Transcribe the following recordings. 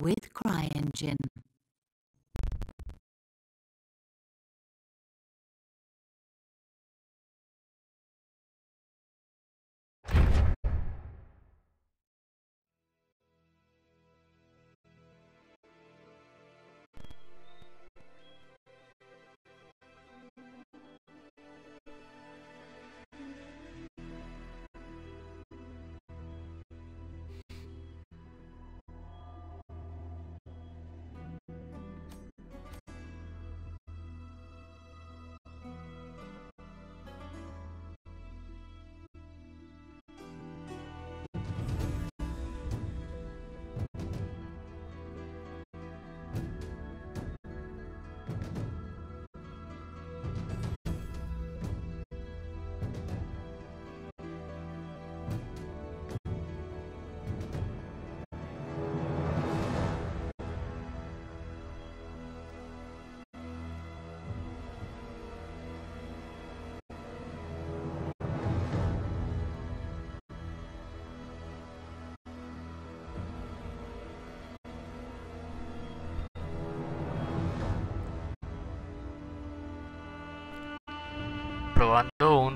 with CryEngine.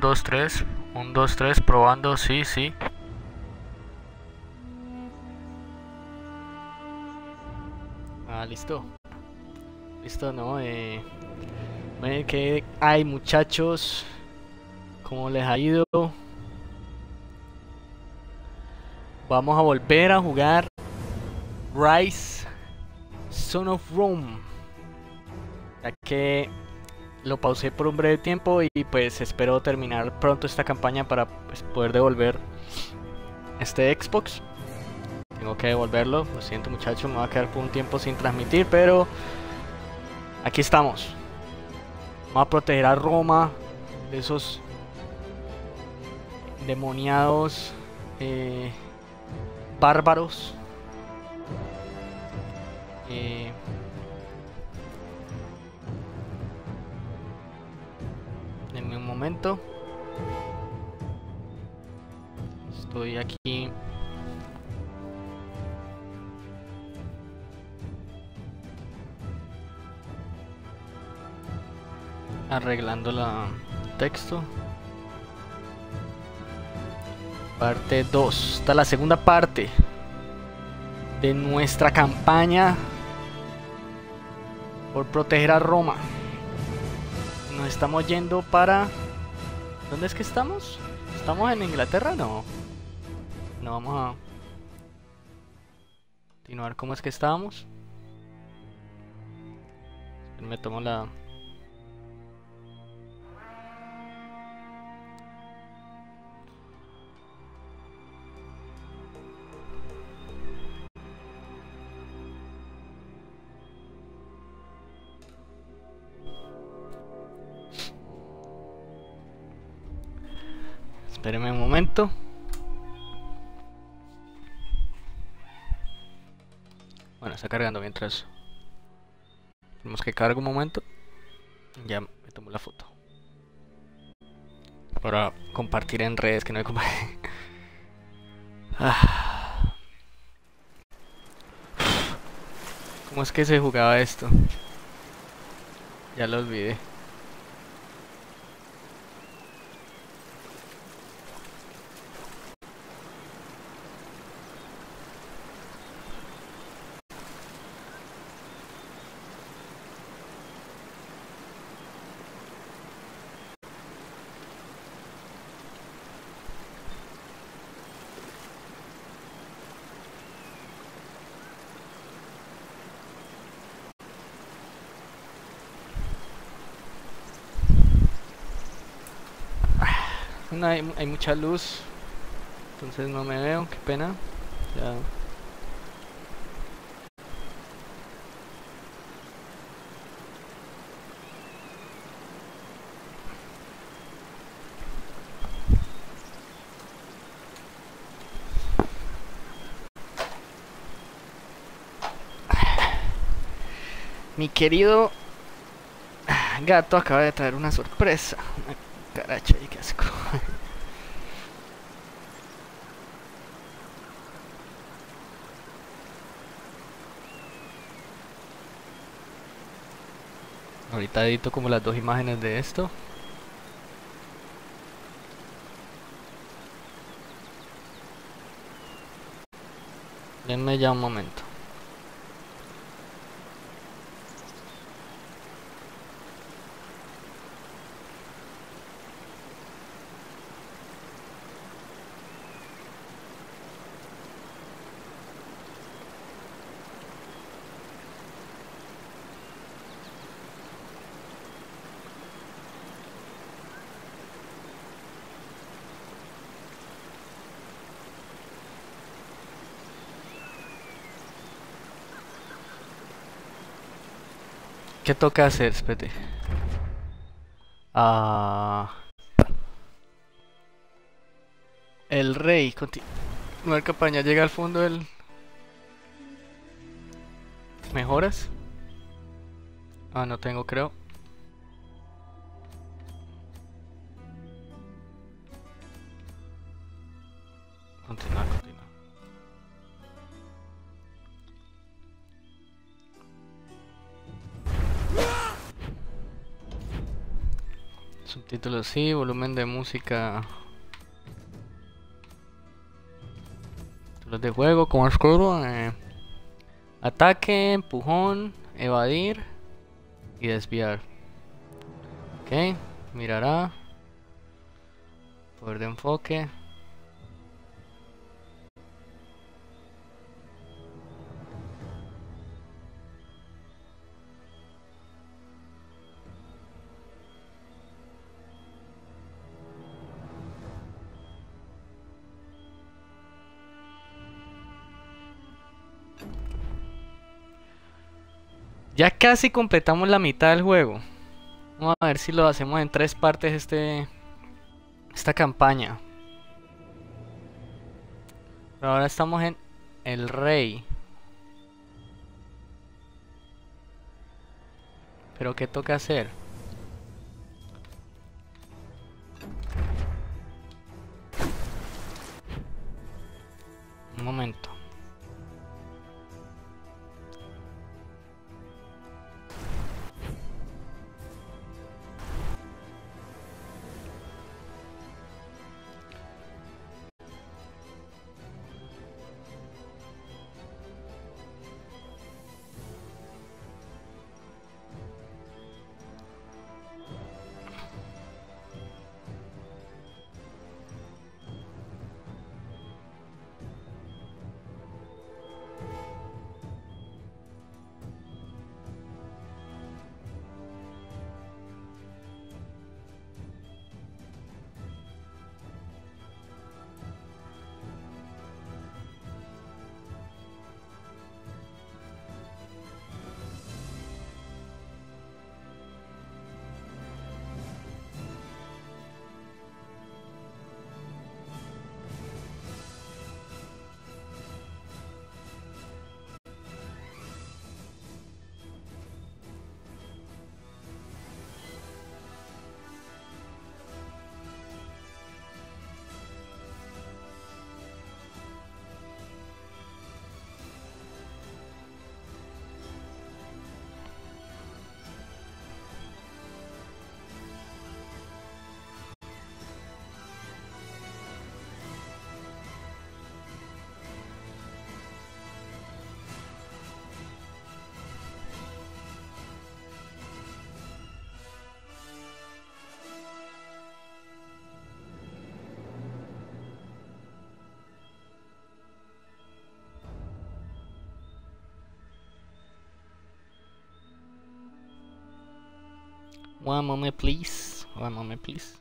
2, 3. 1, 2, 3, probando, sí, sí. Ah, listo. Listo, ¿no? Eh, ven que hay muchachos. ¿Cómo les ha ido? Vamos a volver a jugar Rise Son of Rome. Ya que lo pausé por un breve tiempo y pues espero terminar pronto esta campaña para pues, poder devolver este Xbox. Tengo que devolverlo, lo siento muchachos, me va a quedar por un tiempo sin transmitir, pero aquí estamos. Vamos a proteger a Roma de esos demoniados eh, bárbaros. Eh, momento. Estoy aquí. Arreglando la texto. Parte 2. Esta es la segunda parte de nuestra campaña por proteger a Roma nos estamos yendo para... ¿Dónde es que estamos? ¿Estamos en Inglaterra? No. No, vamos a... Continuar cómo es que estábamos. Me tomo la... Espéreme un momento. Bueno, está cargando mientras. Tenemos que cargar un momento. Ya me tomo la foto. Para compartir en redes que no he ah. ¿Cómo es que se jugaba esto? Ya lo olvidé. Hay, mucha luz, entonces no me veo, qué pena. Mi querido gato acaba de traer una sorpresa cucaracha y qué asco. Ahorita edito como las dos imágenes de esto. Denme ya un momento. ¿Qué toca hacer? Espérate. Ah. El rey. Nueva campaña llega al fondo del. ¿Mejoras? Ah, no tengo, creo. Sí, volumen de música. Títulos de juego, como escudo. Eh, ataque, empujón, evadir y desviar. Ok, mirará. Poder de enfoque. Casi completamos la mitad del juego. Vamos a ver si lo hacemos en tres partes este esta campaña. Pero ahora estamos en el rey. Pero ¿qué toca hacer? One moment, please. One moment, please.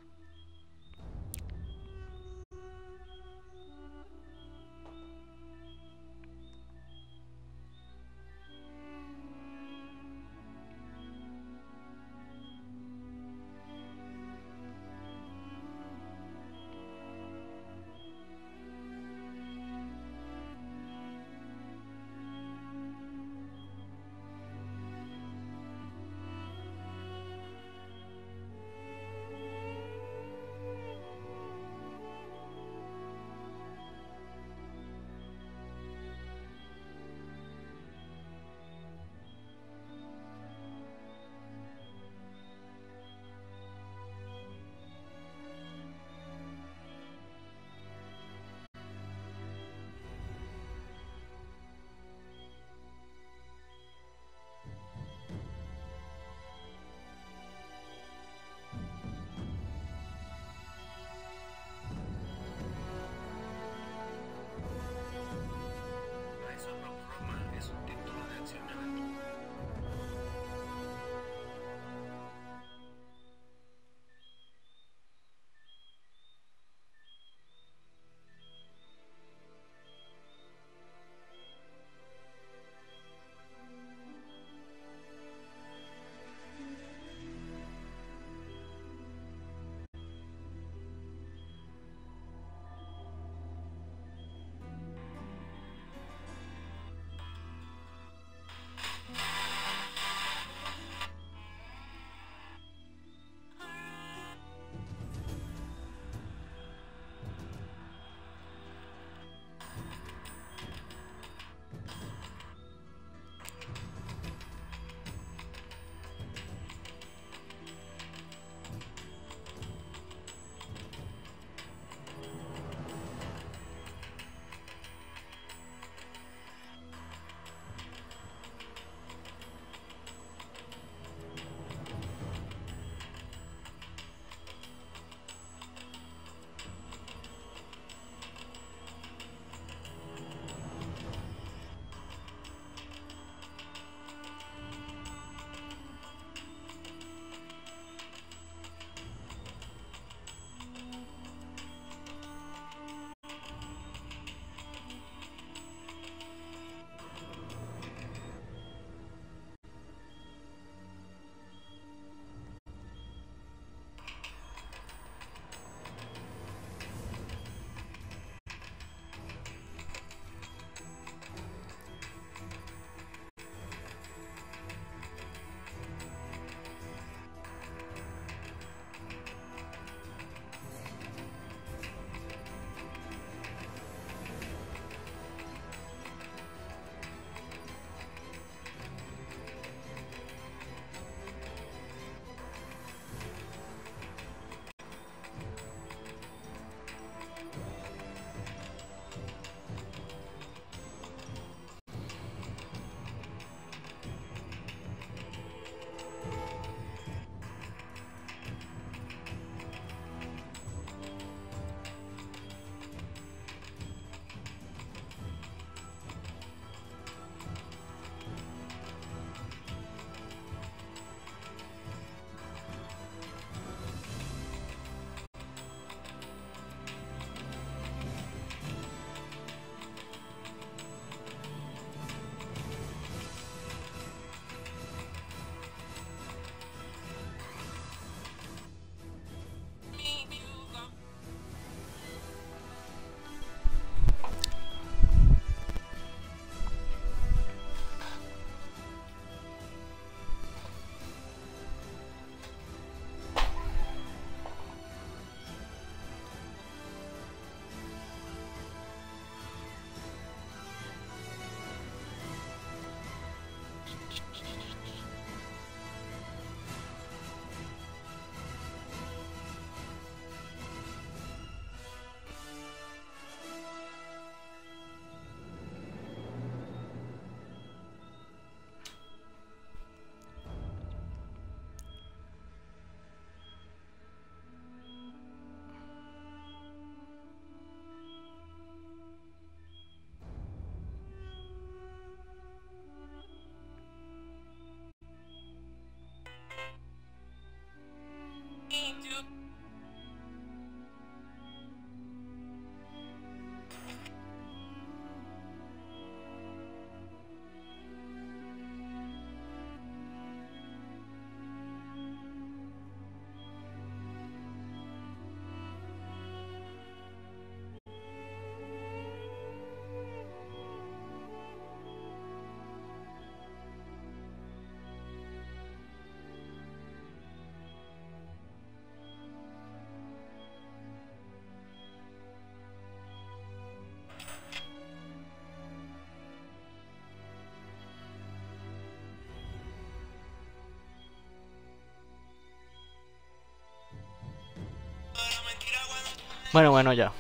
Bueno, bueno, ya.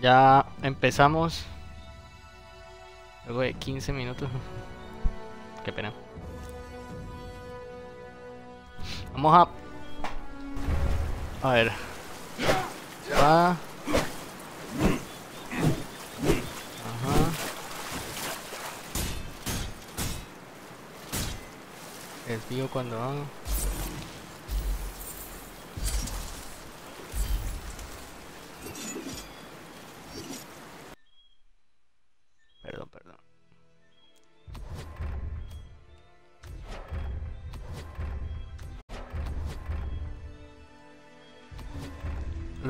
Ya empezamos. Luego de 15 minutos. Qué pena. Vamos a... A ver. Va. Ajá. Desvío cuando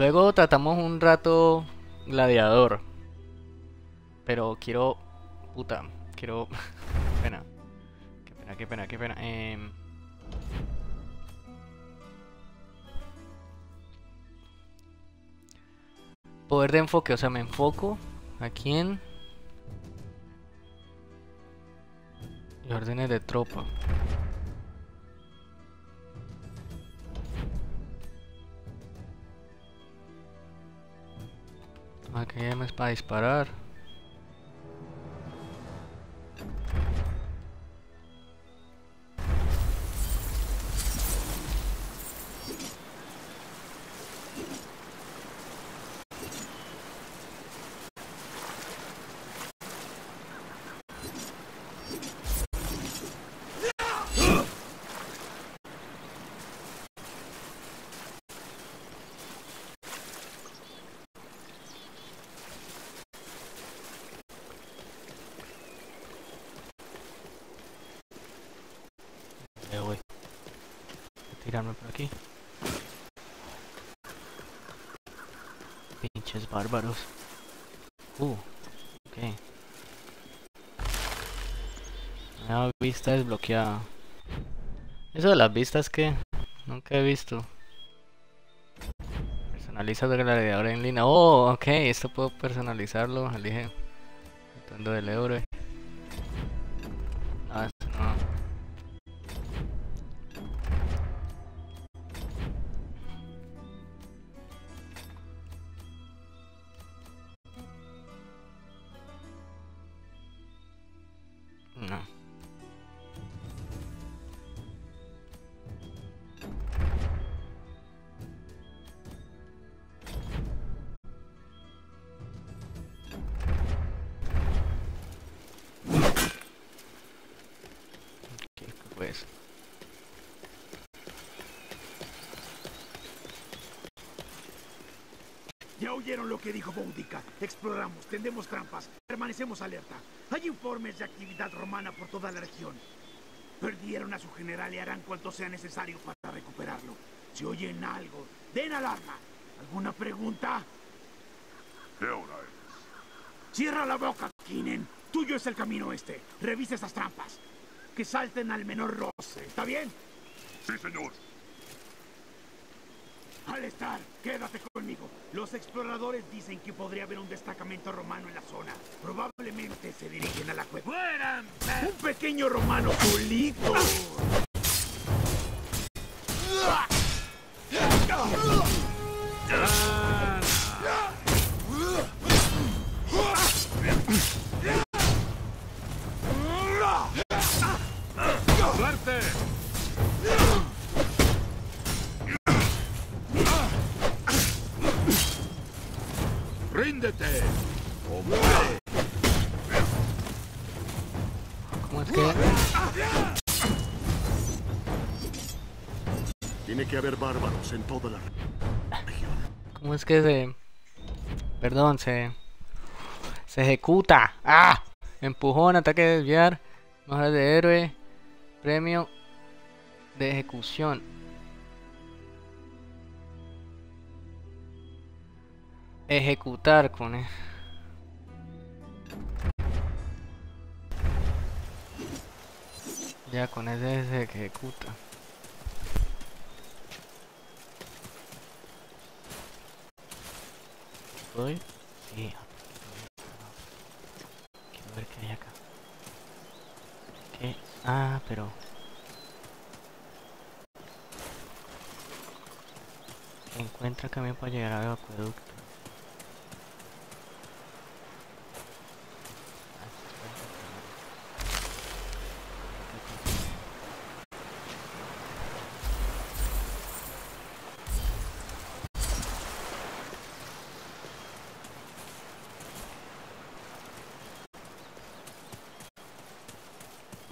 Luego tratamos un rato gladiador. Pero quiero... Puta, quiero... pena. Qué pena, qué pena, qué pena. Em, Poder de enfoque, o sea, me enfoco aquí en... Y órdenes de tropa. Aquí hay más para disparar. Vista desbloqueada. Eso de las vistas que nunca he visto. Personaliza el gladiador en línea. Oh, ok, esto puedo personalizarlo. Elige el atuendo del héroe. Exploramos, tendemos trampas, permanecemos alerta. Hay informes de actividad romana por toda la región. Perdieron a su general y harán cuanto sea necesario para recuperarlo. Si oyen algo, den alarma. ¿Alguna pregunta? ¿Qué hora es? Cierra la boca, Kinen. Tuyo es el camino este. Revisa esas trampas. Que salten al menor roce. ¿Está bien? Sí, señor. Alestar, quédate Los exploradores dicen que podría haber un destacamento romano en la zona. Probablemente se dirigen a la cueva. Un pequeño romano solito. Bárbaros en toda la región. ¿Cómo es que se... Perdón, se... Se ejecuta. ¡Ah! Empujón, ataque de desviar. Mejora de héroe. Premio de ejecución. Ejecutar con e- Ya con ese se ejecuta. ¿Voy? Sí. Quiero ver qué hay acá. ¿Qué? Ah, pero... Encuentra camino para llegar al acueducto.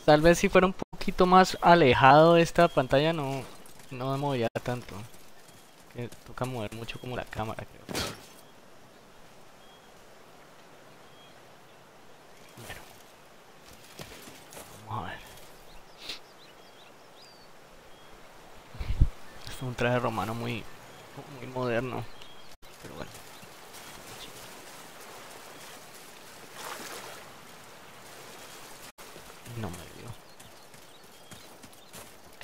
Tal vez si fuera un poquito más alejado de esta pantalla no, no me movía tanto. Toca mover mucho como la cámara, creo. Bueno. Vamos a ver. Este es un traje romano muy, muy moderno. Pero bueno. No me vio.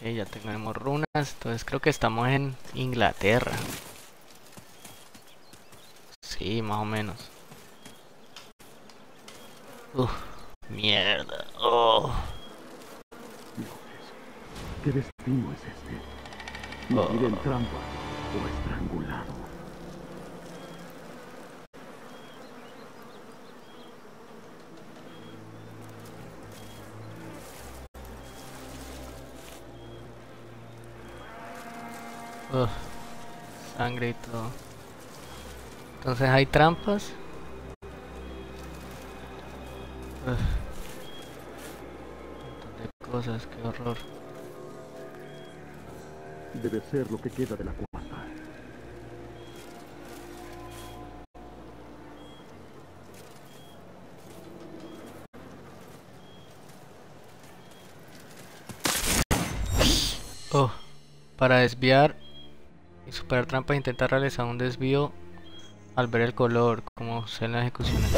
Ok, ya tenemos runas. Entonces creo que estamos en Inglaterra. Sí, más o menos. Uf, mierda. Oh. ¿Qué destino es este? ¿Morir en trampa o estrangulado? Uf, sangre y todo. Entonces hay trampas. Uf. Un montón de cosas, qué horror. Debe ser lo que queda de la cuarta. Oh, para desviar superar trampas intenta realizar un desvío al ver el color, como se en las ejecuciones.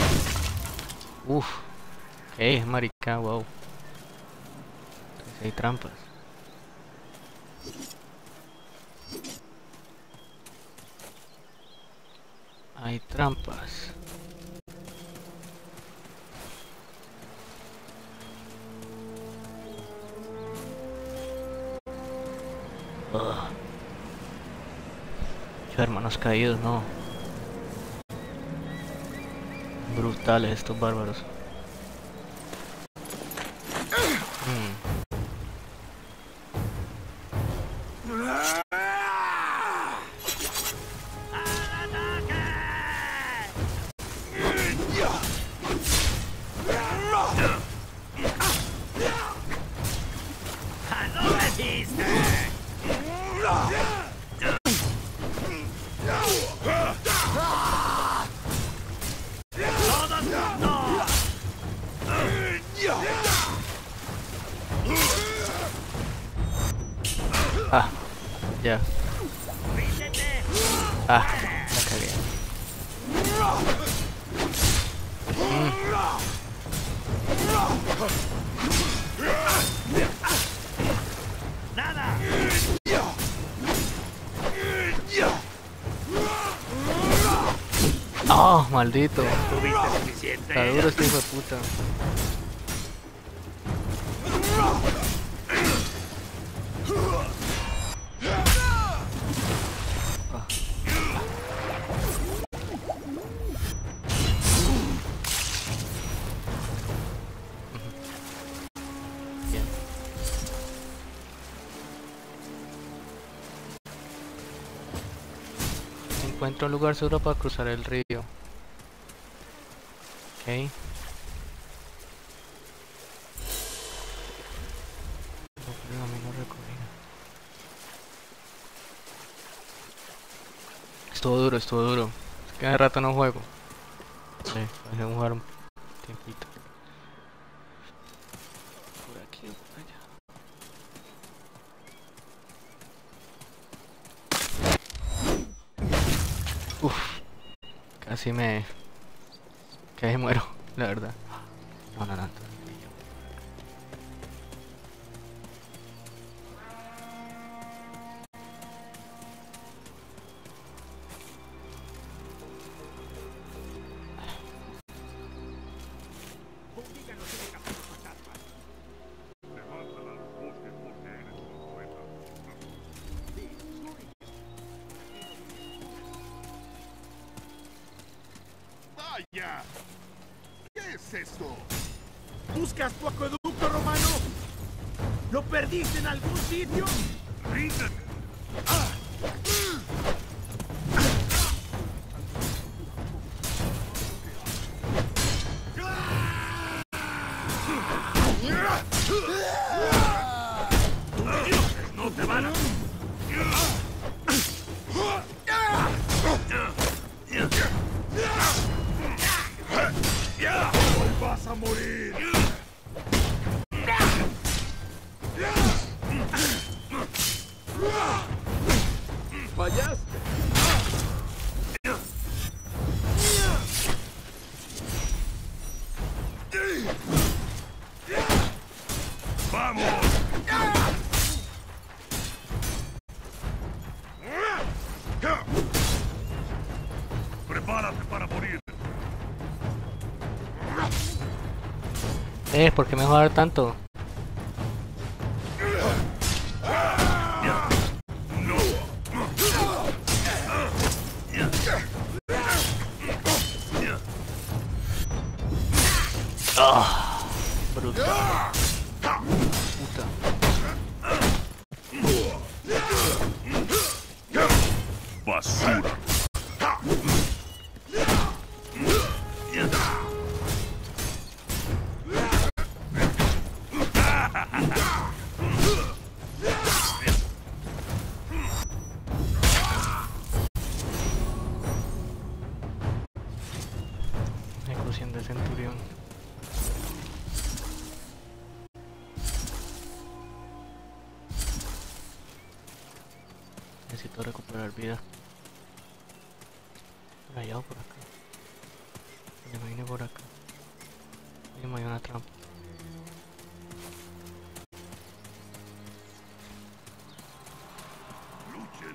Uf, ok, es marica, wow. Hay trampas. Hay trampas. Ugh. Hermanos caídos, no. Brutales estos bárbaros. Mm. Oh, maldito. ¿Tuviste suficiente? Está duro este hijo de puta. Encuentro un lugar seguro para cruzar el río. Ok. Estuvo duro, estuvo duro. Hace rato no juego. Sí, dejé de jugar un tiempito. Por aquí o por allá. Uf, casi me. Casi muero, la verdad. No, no, no. Eh, ¿por qué me va a dar tanto?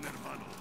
Hermano.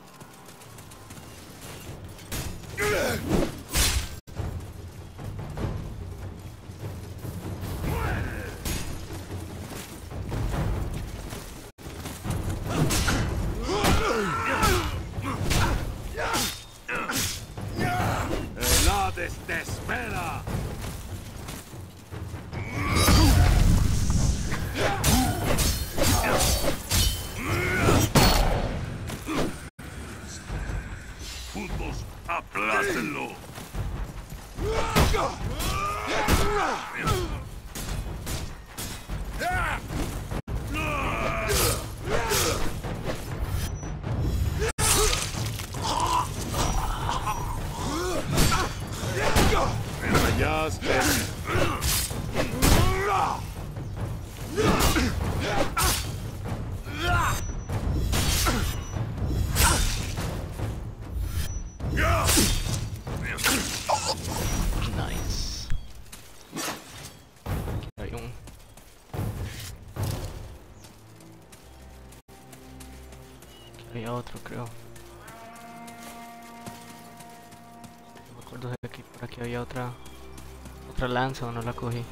Había otra otra lanza o no la cogí.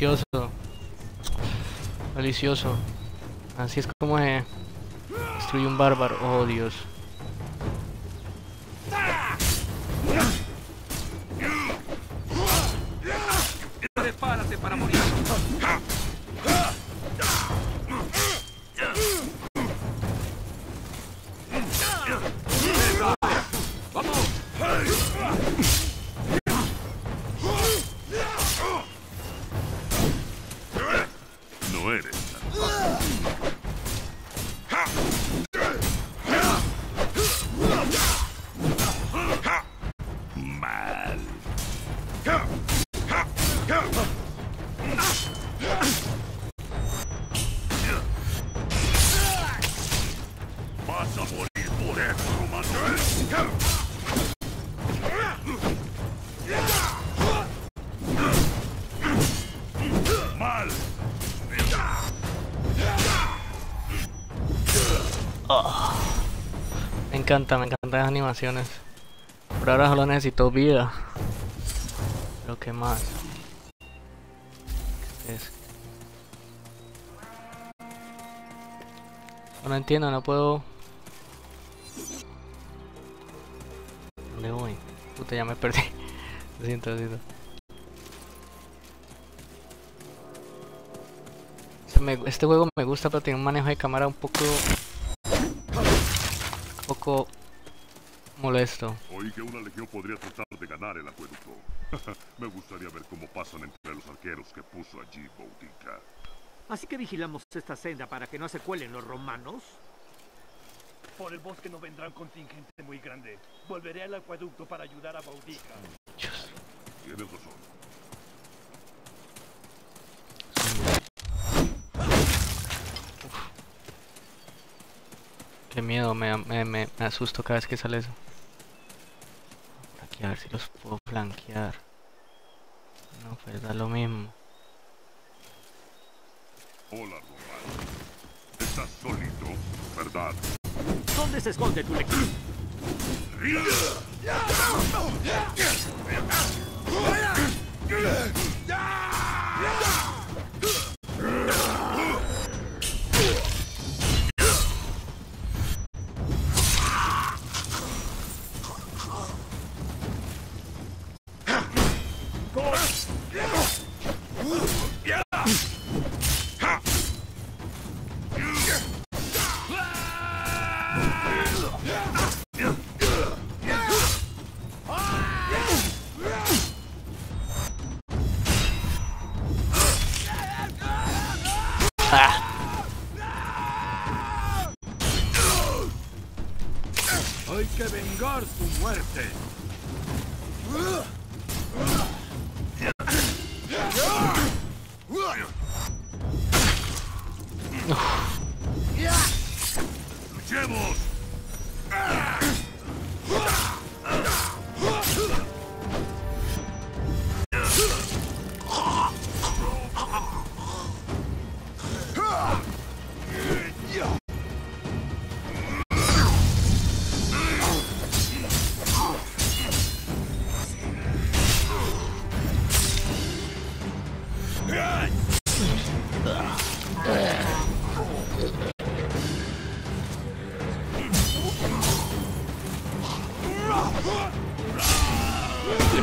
Delicioso. Delicioso. Así es como se destruye un bárbaro. Oh Dios. Encanta, me encantan las animaciones. Por ahora solo necesito vida. Pero qué más. ¿Qué es? No entiendo, no puedo. ¿Dónde voy? Puta, ya me perdí. Lo siento, lo siento. Este me- Este juego me gusta, pero tiene un manejo de cámara un poco. Poco molesto. Oí que una legión podría tratar de ganar el acueducto. Me gustaría ver cómo pasan entre los arqueros que puso allí Boudica. Así que vigilamos esta senda para que no se cuelen los romanos. Por el bosque no vendrá un contingente muy grande. Volveré al acueducto para ayudar a Baudica. Tienes razón. Qué miedo, me, me, me, me asusto cada vez que sale eso. Aquí a ver si los puedo flanquear. No, pues da lo mismo. Hola, Romano. Estás solito, ¿verdad? ¿Dónde se esconde tu lector?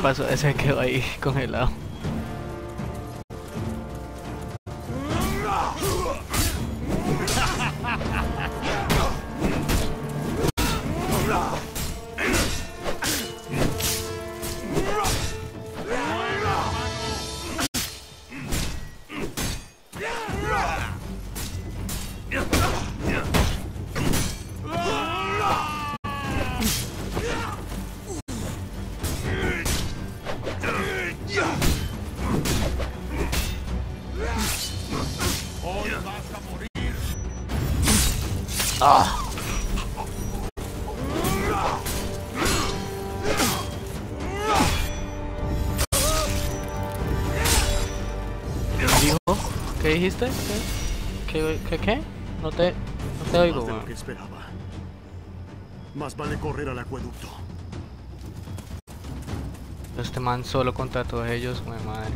Pasó? Ese quedó ahí congelado. Dijiste? ¿Qué? ¿Qué? ¿Qué? qué? No te, no te oigo, Más de lo que esperaba. Más vale correr al acueducto. Este man solo contra todos ellos, madre.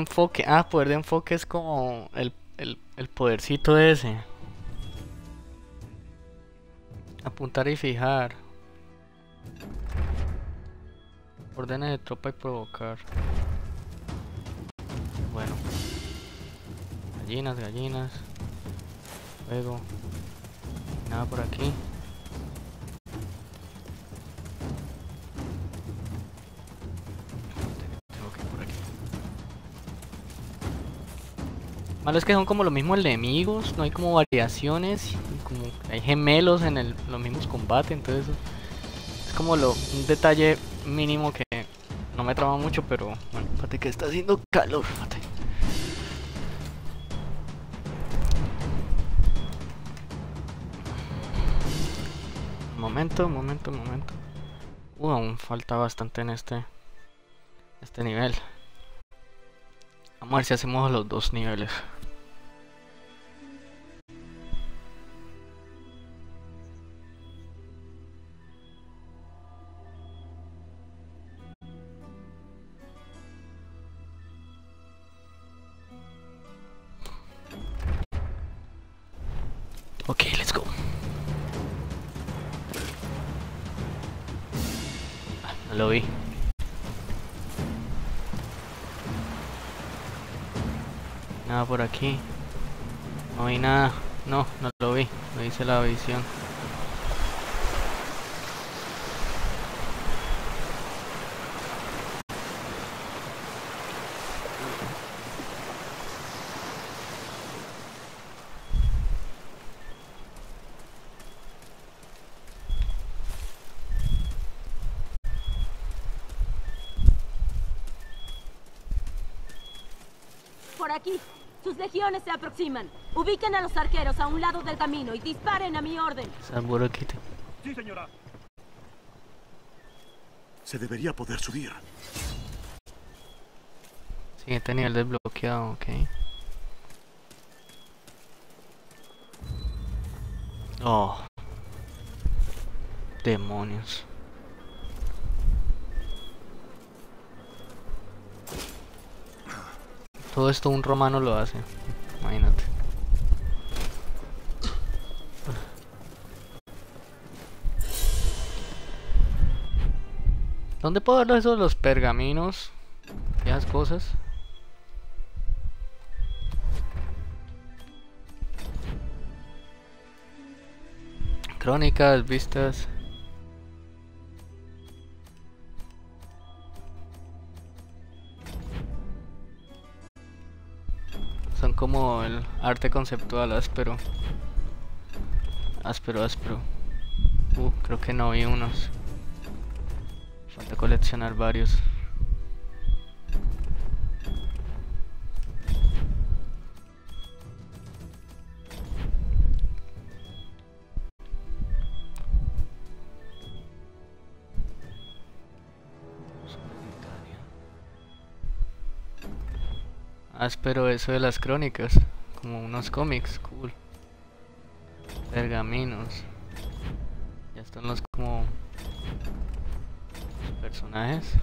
Enfoque. Ah, poder de enfoque es como el, el, el podercito ese. Apuntar y fijar. Órdenes de tropa y provocar. Bueno. Gallinas, gallinas. Fuego. Nada por aquí. Malo es que son como los mismos enemigos, no hay como variaciones, como hay gemelos en el, los mismos combates, entonces es como lo, un detalle mínimo que no me traba mucho, pero bueno, fíjate que está haciendo calor, fíjate. Momento, momento, momento. Uh, aún falta bastante en este, este nivel. Vamos si hacemos los dos niveles. por aquí. No vi nada. No, no lo vi. No hice la visión. Se aproximan. Ubiquen a los arqueros a un lado del camino y disparen a mi orden. Seguro que te- Sí, señora. Se debería poder subir. Siguiente nivel desbloqueado, ok. Oh. Demonios. Todo esto un romano lo hace. Imagínate. ¿Dónde puedo ver eso de los pergaminos? Y esas cosas. Crónicas, vistas. Como el arte conceptual áspero. Áspero, áspero. Uh, creo que no vi unos. Falta coleccionar varios. Áspero eso de las crónicas. Como unos cómics, cool. Pergaminos. Ya están los como personajes.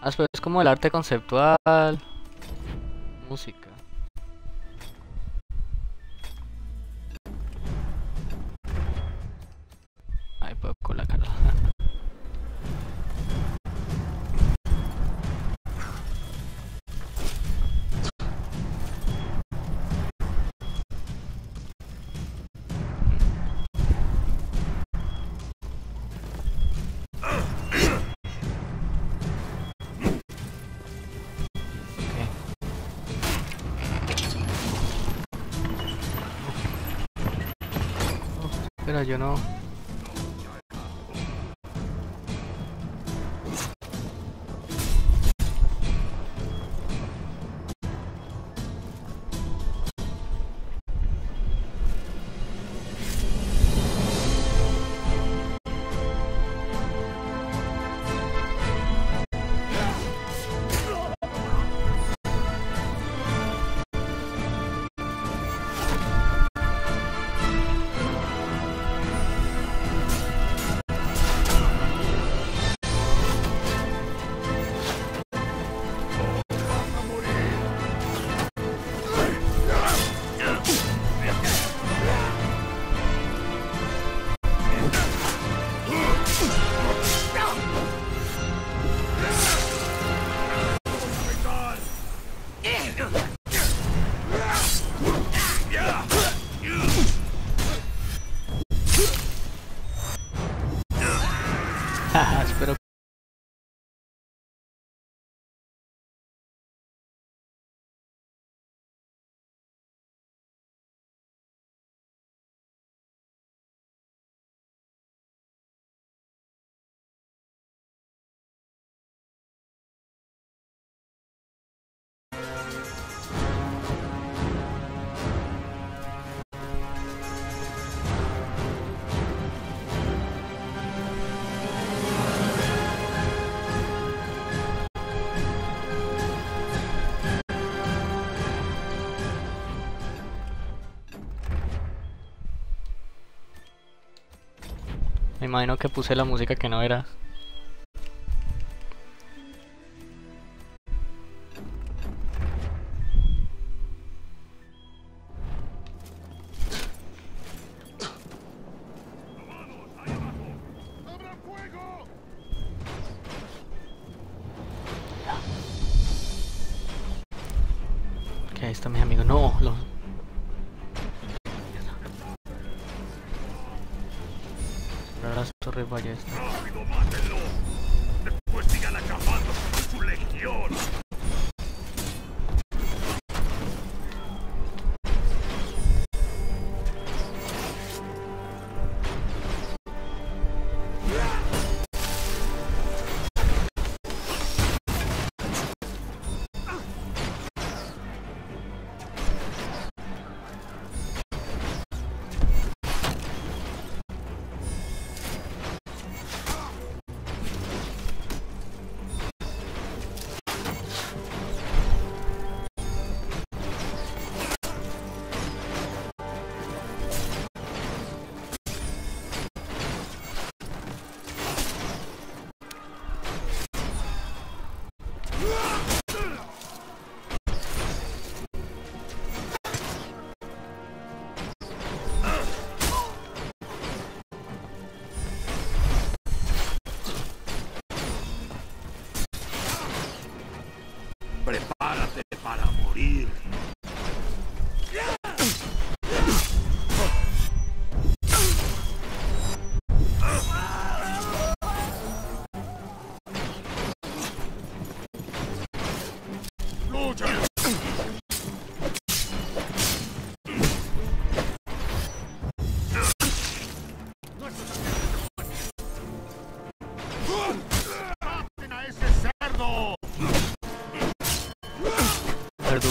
Áspero es como el arte conceptual. Música. Ahí puedo colocarlo. Oh, espera, yo imagino que puse la música que no era.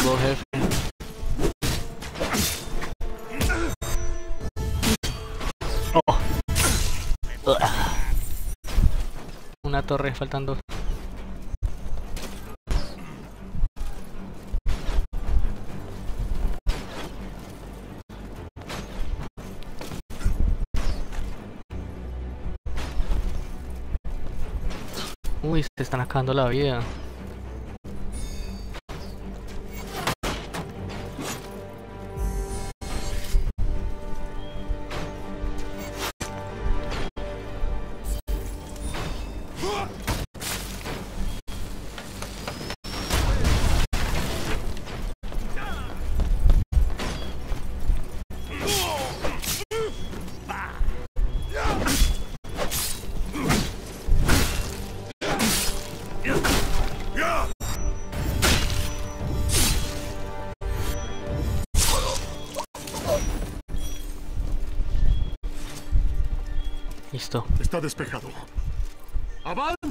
Oh. Una torre faltando. Uy, se están acabando la vida.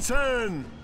Hansen!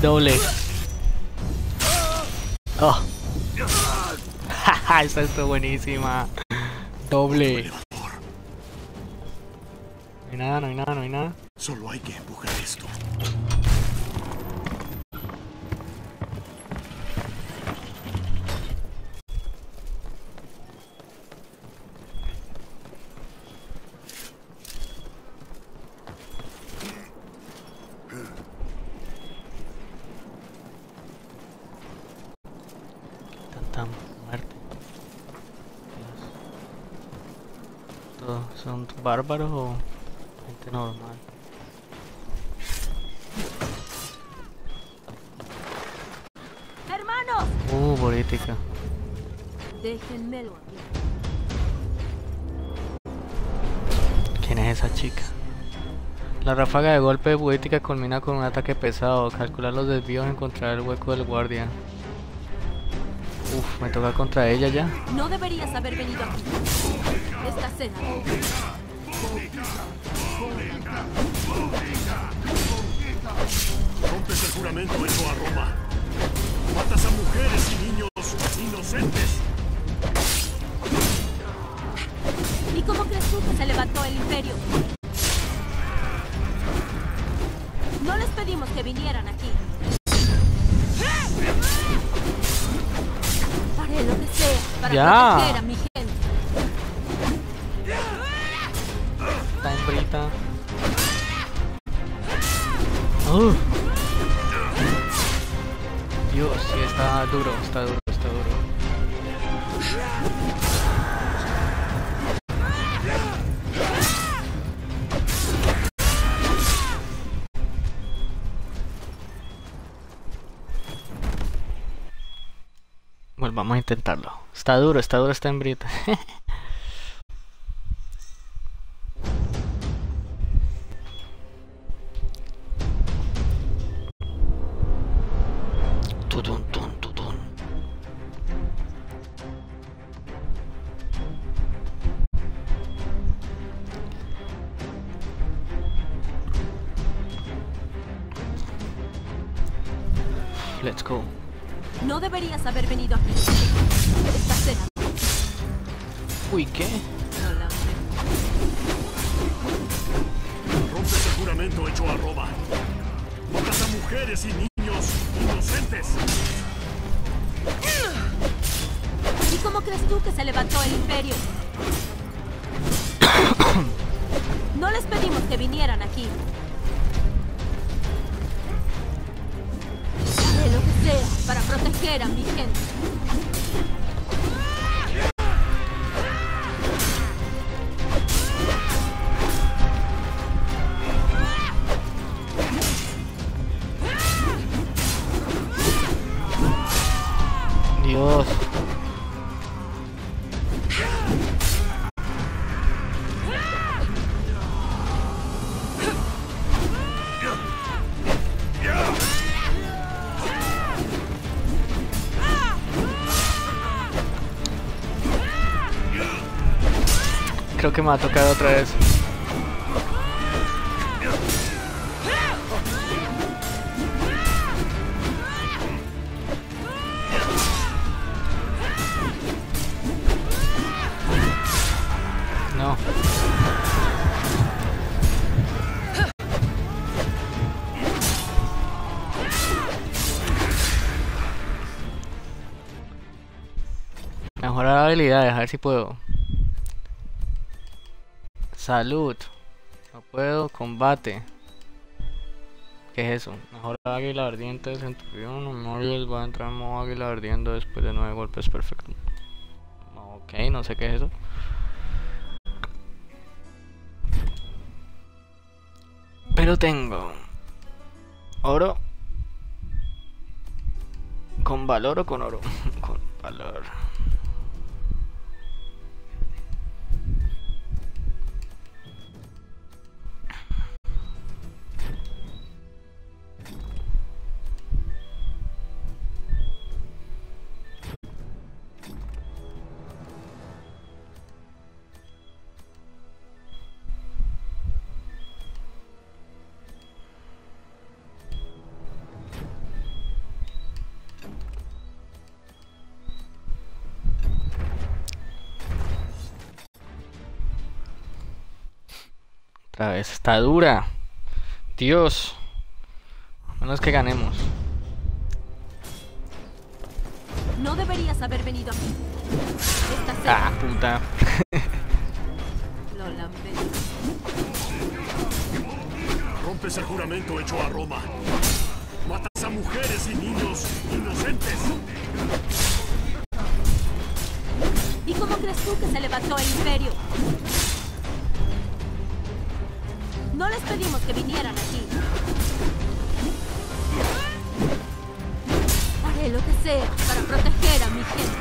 Doble. Oh. Esa está buenísima. Doble. Bárbaros o gente normal? ¡Hermanos! Uh, política. Déjenmelo aquí. ¿Quién es esa chica? La ráfaga de golpe de poética culmina con un ataque pesado. Calcular los desvíos, encontrar el hueco del guardia. Uf, me toca contra ella ya. No deberías haber venido aquí. Esta cena. Rompes el juramento hecho a Roma. Matas a mujeres y niños inocentes. ¿Y cómo crees tú que se levantó el imperio? No les pedimos que vinieran aquí. Haré lo que sea para Ya. proteger a mi gente. Dios, sí, está duro, está duro, está duro. Bueno, vamos a intentarlo. Está duro, está duro esta hembrita. me va a tocar otra vez. No. Mejorar habilidades, a ver si puedo. Salud. No puedo. Combate. ¿Qué es eso? Mejor águila ardiente de centurión. Morbius va a entrar en modo águila ardiendo después de nueve golpes perfecto. Ok, no sé qué es eso. Pero tengo oro. ¿Con valor o con oro? con valor. Otra vez, está dura. Dios. Menos que ganemos. No deberías haber venido aquí. Esta Ah, puta. Lo. Rompes el juramento hecho a Roma. Matas a mujeres y niños inocentes. ¿Y cómo crees tú que se levantó el imperio? No les pedimos que vinieran aquí. Haré lo que sea para proteger a mi gente.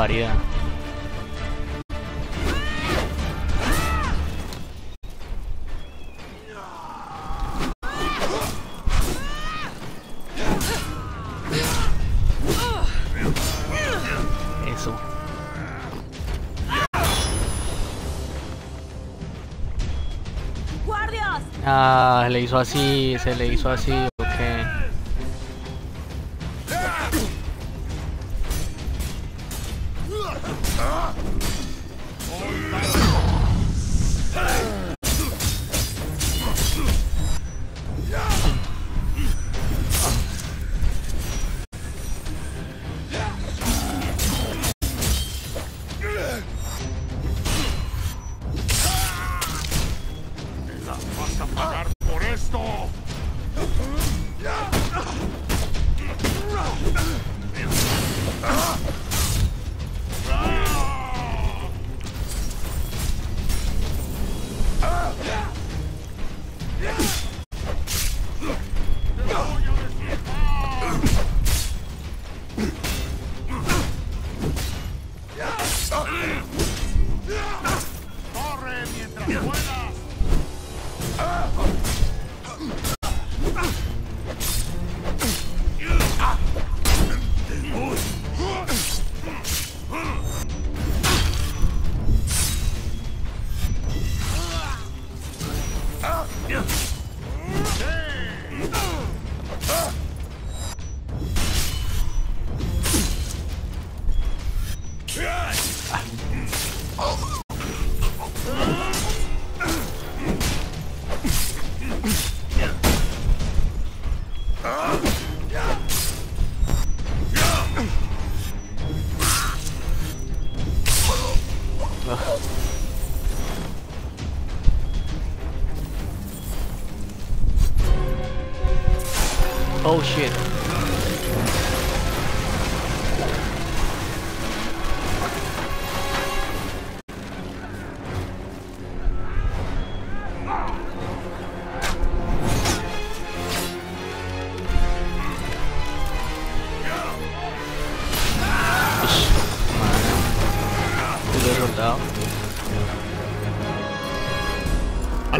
parido. Eso. Ah, le hizo así, se le hizo así, Mm-hmm.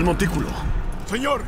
al montículo. Señor,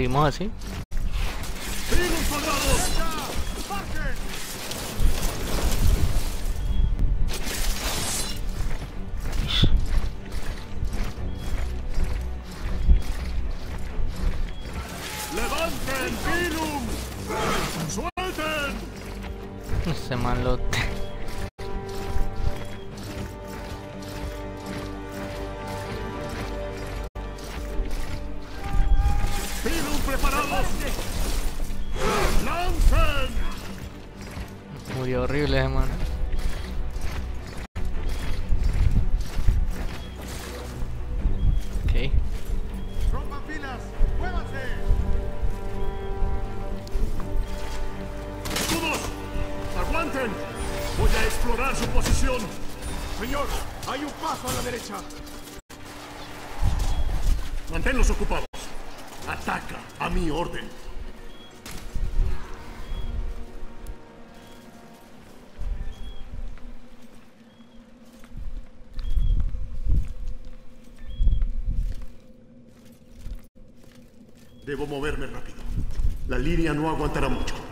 seguimos así. Manténlos ocupados. Ataca a mi orden. Debo moverme rápido. La línea no aguantará mucho.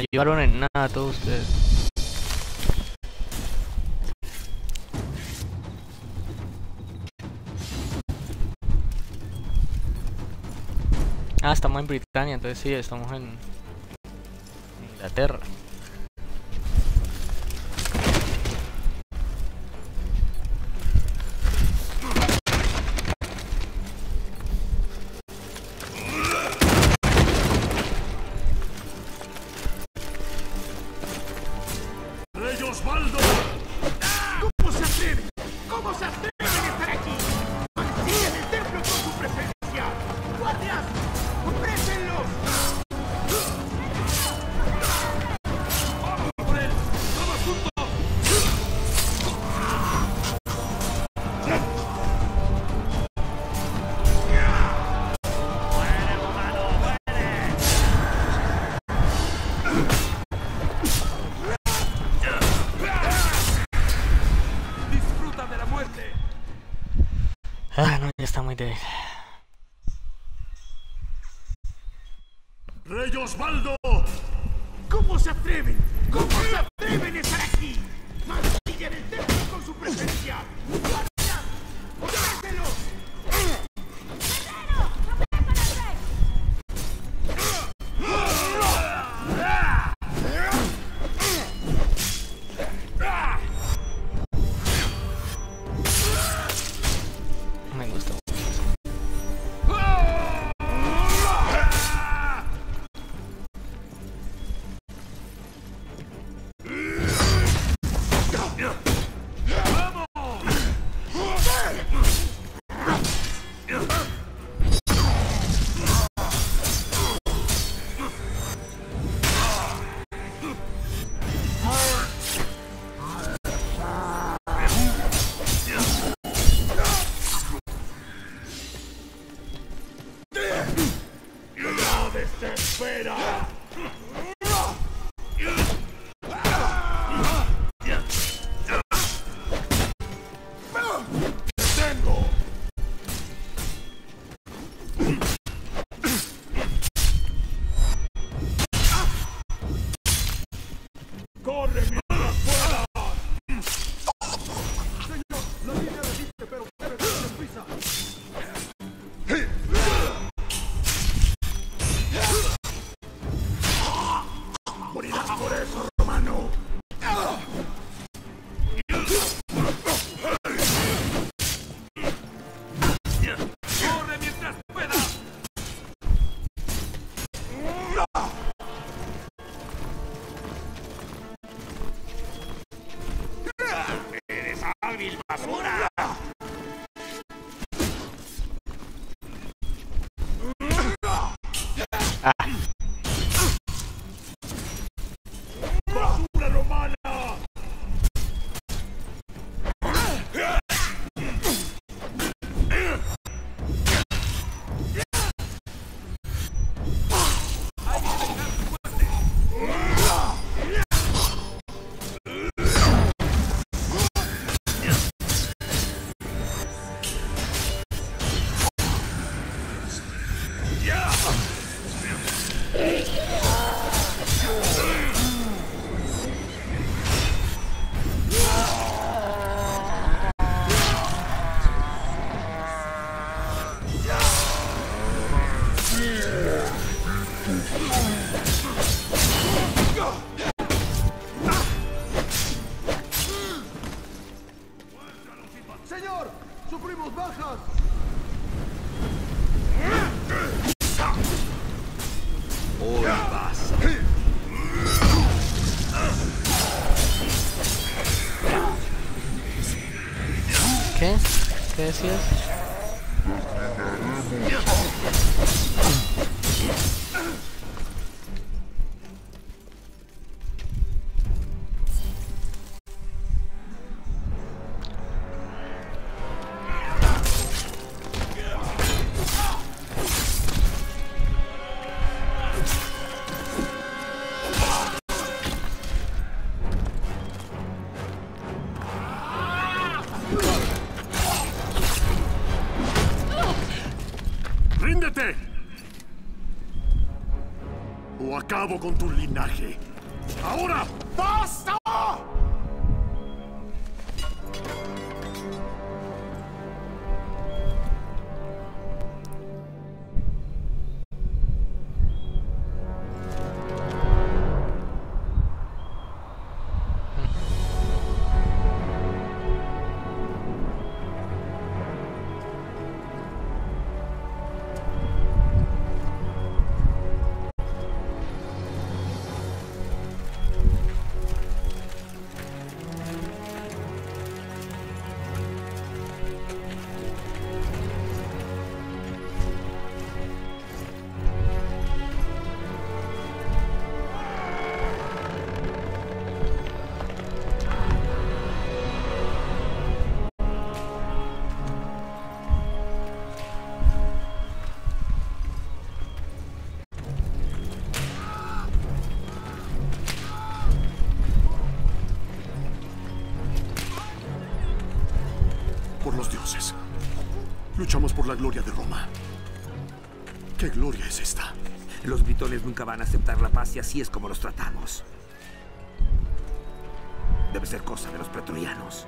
ayudaron en nada a todos ustedes. Ah, estamos en Britania, entonces sí, estamos en Inglaterra. muy débil. ¡Rey Osvaldo! ¿Cómo se atreven? ¿Cómo se atreven? O acabo con tu linaje. ¡Ahora! ¡Basta! Van a aceptar la paz y así es como los tratamos. Debe ser cosa de los pretorianos.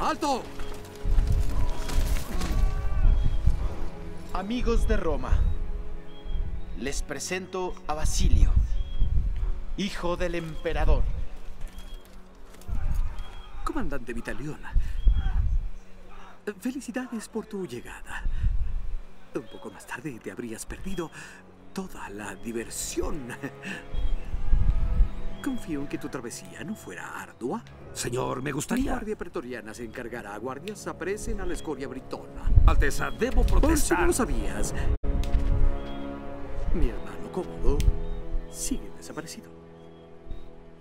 ¡Alto! Amigos de Roma, les presento a Basilio, hijo del emperador. Comandante Vitalión, felicidades por tu llegada. Un poco más tarde te habrías perdido toda la diversión. Confío en que tu travesía no fuera ardua. Señor, me La gustaría... Guardia Pretoriana se encargará. Guardias apresen a la escoria britona. Alteza, debo Por si no protestar. lo sabías, mi hermano Cómodo sigue desaparecido.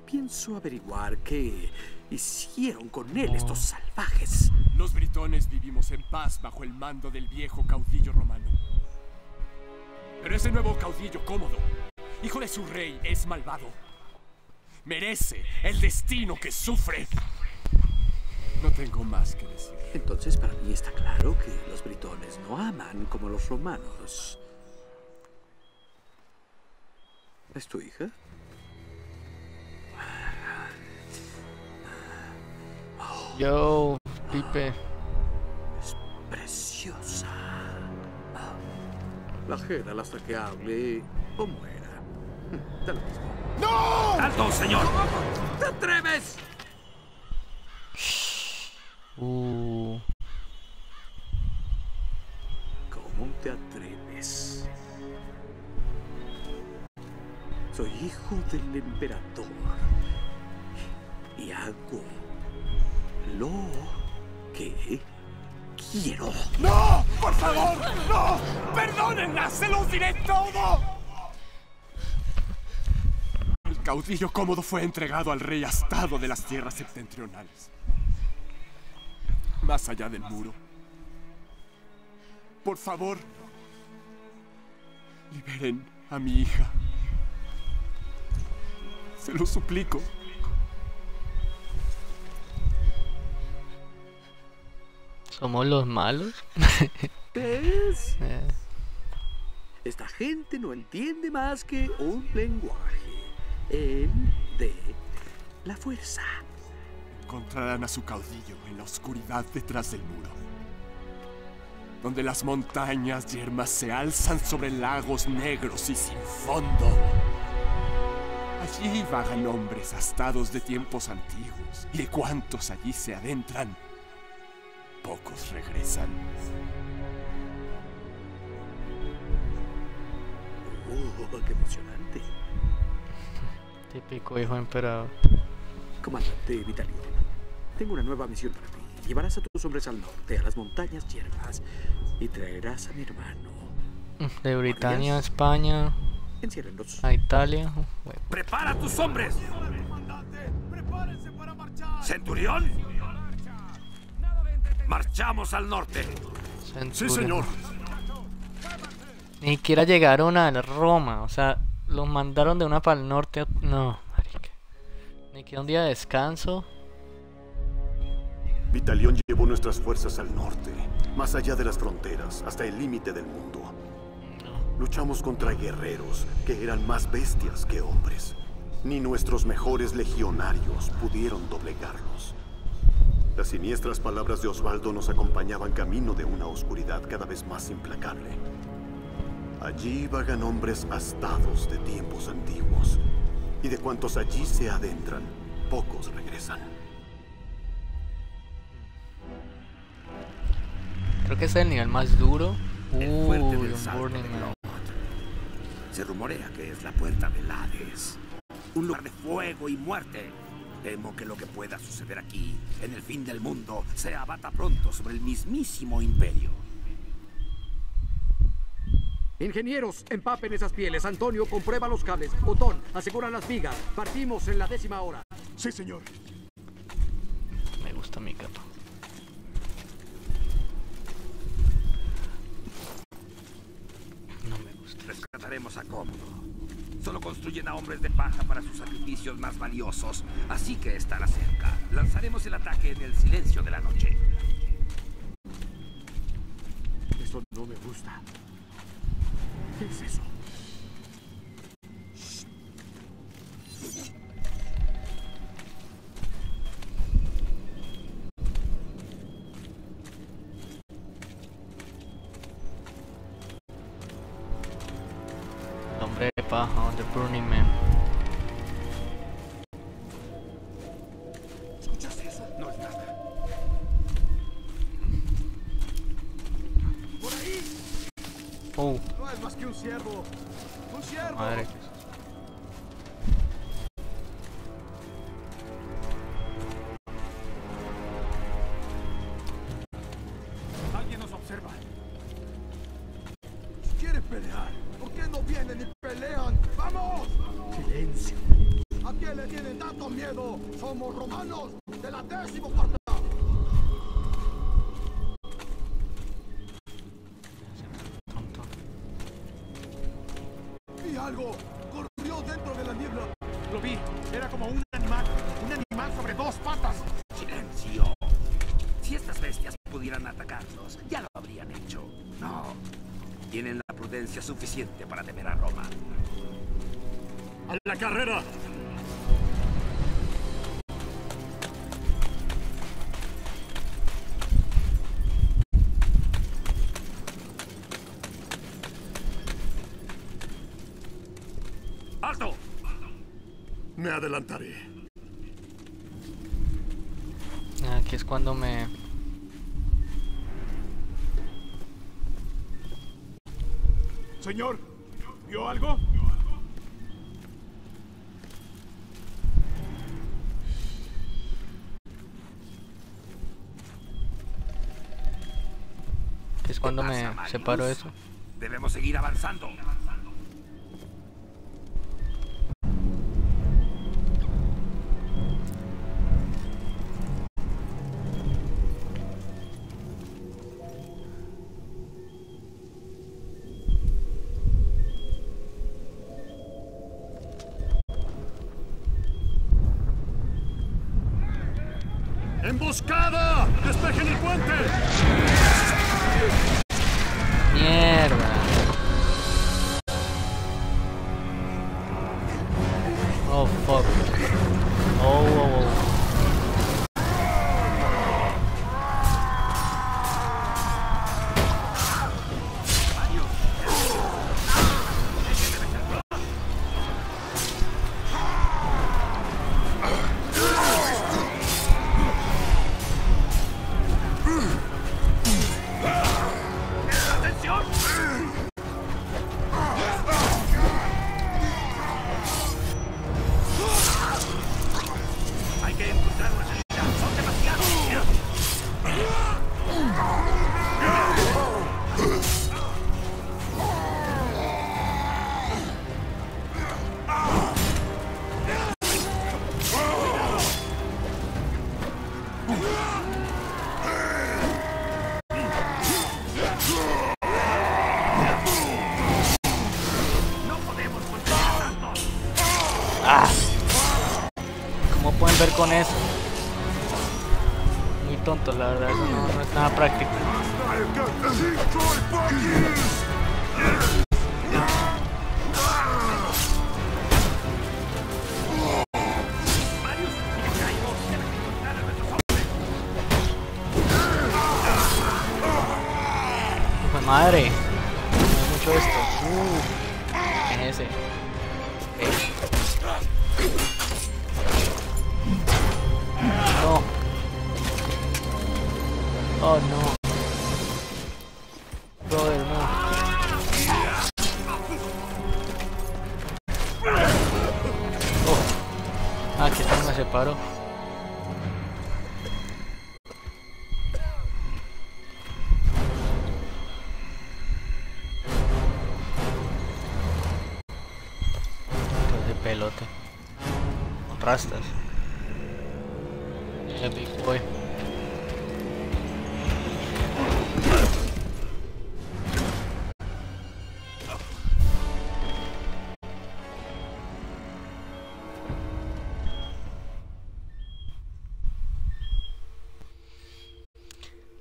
Pienso averiguar qué hicieron con él estos salvajes. Los britones vivimos en paz bajo el mando del viejo caudillo romano. Pero ese nuevo caudillo cómodo, hijo de su rey, es malvado. Merece el destino que sufre. No tengo más que decir. Entonces para mí está claro que los britones no aman como los romanos. ¿Es tu hija? Yo, Pipe. Preciosa. La Gerald hasta que hable o muera. Da lo mismo. ¡No! ¡Alto, señor! ¿Te atreves? Uh, ¿Cómo te atreves? Soy hijo del emperador y hago lo que quiero. ¡No! ¡Por favor! ¡No! ¡Perdónenla! ¡Se los diré todo! El caudillo cómodo fue entregado al rey astado de las tierras septentrionales. Más allá del muro. Por favor, liberen a mi hija. Se lo suplico. ¿Somos los malos? ¿Ves? Eh, Esta gente no entiende más que un lenguaje. El de la fuerza. Encontrarán a su caudillo en la oscuridad detrás del muro. Donde las montañas yermas se alzan sobre lagos negros y sin fondo. Allí vagan hombres astados de tiempos antiguos. Y de cuantos allí se adentran, pocos regresan. Oh, qué emocionante. típico hijo emperador. Comandante Vitalión, tengo una nueva misión para ti. Llevarás a tus hombres al norte, a las montañas hierbas, y traerás a mi hermano. De Britania a España Enciérrenlos. a Italia. Bueno, ¡Prepara a tus hombres! ¡Centurión! Marchamos al norte. Centurión. Ni siquiera llegaron a Roma, o sea, los mandaron de una para el norte. a- No, marica. Ni que un día de descanso. Vitalión llevó nuestras fuerzas al norte, más allá de las fronteras, hasta el límite del mundo. Luchamos contra guerreros que eran más bestias que hombres. Ni nuestros mejores legionarios pudieron doblegarlos. Las siniestras palabras de Osvaldo nos acompañaban camino de una oscuridad cada vez más implacable. Allí vagan hombres astados de tiempos antiguos, y de cuantos allí se adentran, pocos regresan. Creo que es el nivel más duro. El fuerte Uy, un Burning Man. Se rumorea que es la puerta del Hades. Un lugar de fuego y muerte. Temo que lo que pueda suceder aquí, en el fin del mundo, se abata pronto sobre el mismísimo imperio. Ingenieros, empapen esas pieles. Antonio, comprueba los cables. Otón, asegura las vigas. Partimos en la décima hora. Sí, señor. Me gusta mi capa. trataremos a cómodo. Solo construyen a hombres de paja para sus sacrificios más valiosos, así que estará cerca. Lanzaremos el ataque en el silencio de la noche. Eso no me gusta. ¿Qué es eso? Paha, the Burning Man. No. Tienen la prudencia suficiente para temer a Roma. ¡A la carrera! ¡Alto! Me adelantaré. Aquí es cuando me... señor? ¿Vio algo? ¿Qué es cuando me separo eso? Debemos seguir avanzando.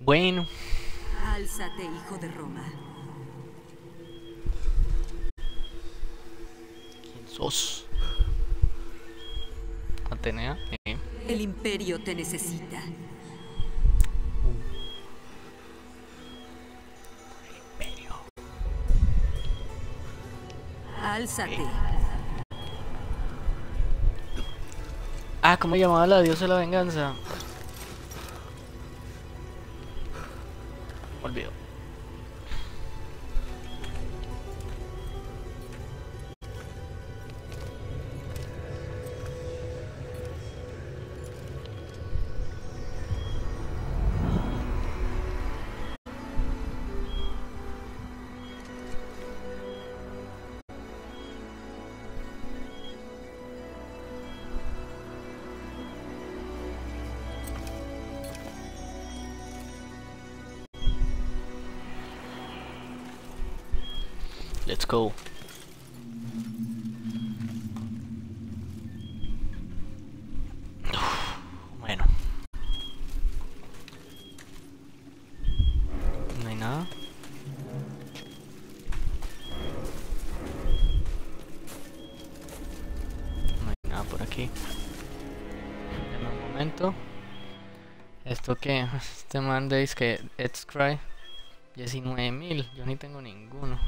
Bueno. Álzate, hijo de Roma. ¿Quién sos? Atenea. Eh. El imperio te necesita. Imperio. Álzate. Ah, ¿cómo llamaba la diosa de la venganza? Olvido. Este man dice que It's Cry 19.000. Yo ni tengo ninguno.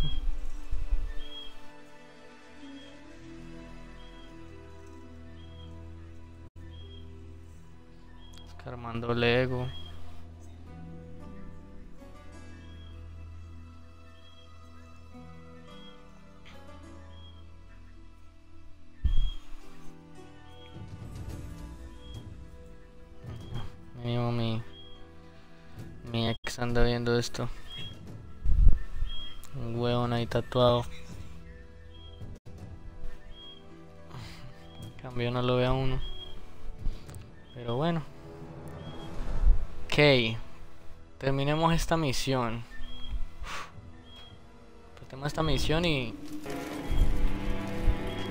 Armando Lego. Esto. Un huevón ahí tatuado. En cambio no lo ve a uno. Pero bueno. Ok. Terminemos esta misión. Terminemos esta misión y...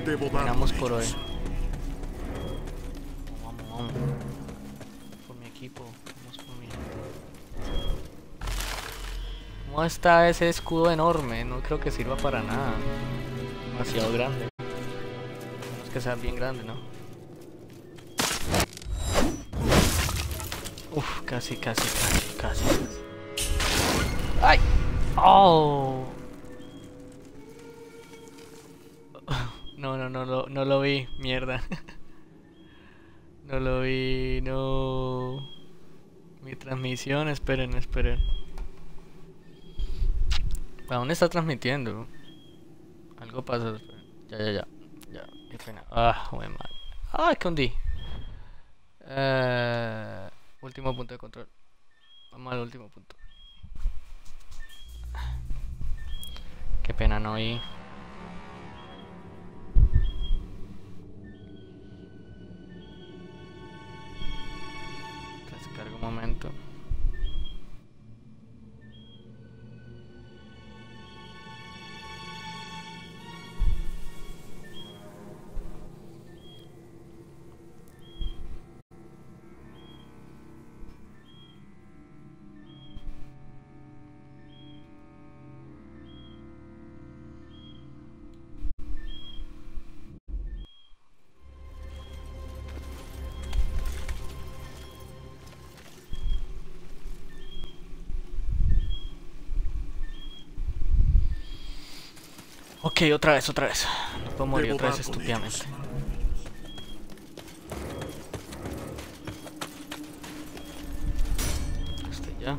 Terminamos por hoy. ¿Cómo está ese escudo enorme? No creo que sirva para nada. Demasiado grande. Es que sea bien grande, ¿no? Uf, casi, casi, casi, casi. ¡Ay! ¡Oh! No, no, no, no, no lo vi, mierda. No lo vi, no. Mi transmisión, esperen, esperen. Aún está transmitiendo. Algo pasa. Ya, ya, ya. Ya, qué pena. Ah, buen mal. Ah, que hundí. Eh, último punto de control. Vamos al último punto. Qué pena no vi. Descargo un momento. Ok, otra vez, otra vez. No puedo morir otra vez estúpidamente. Este ya.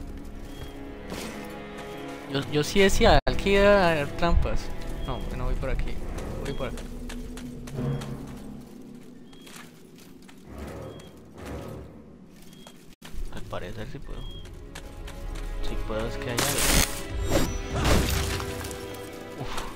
Yo, yo sí decía que iba a haber trampas. No, no voy por aquí. Voy por acá. Al parecer sí puedo. Si puedo es que hay algo. Uf.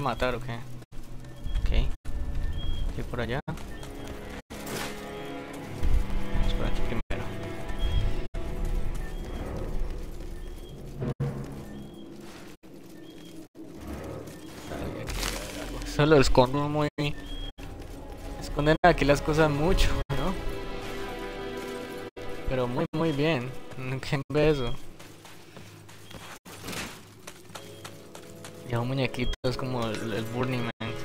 Puede matar o qué? Ok. Por allá. Vamos por aquí primero. Eso lo escondo muy... Esconden aquí las cosas mucho, ¿no? Pero muy, muy bien. Qué beso. Y un muñequito es como el Burning Man.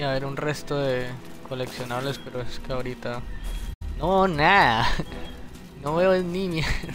Que haber un resto de coleccionables, pero es que ahorita... No, nada. No veo ni mierda.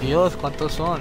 Dios, ¿cuántos son?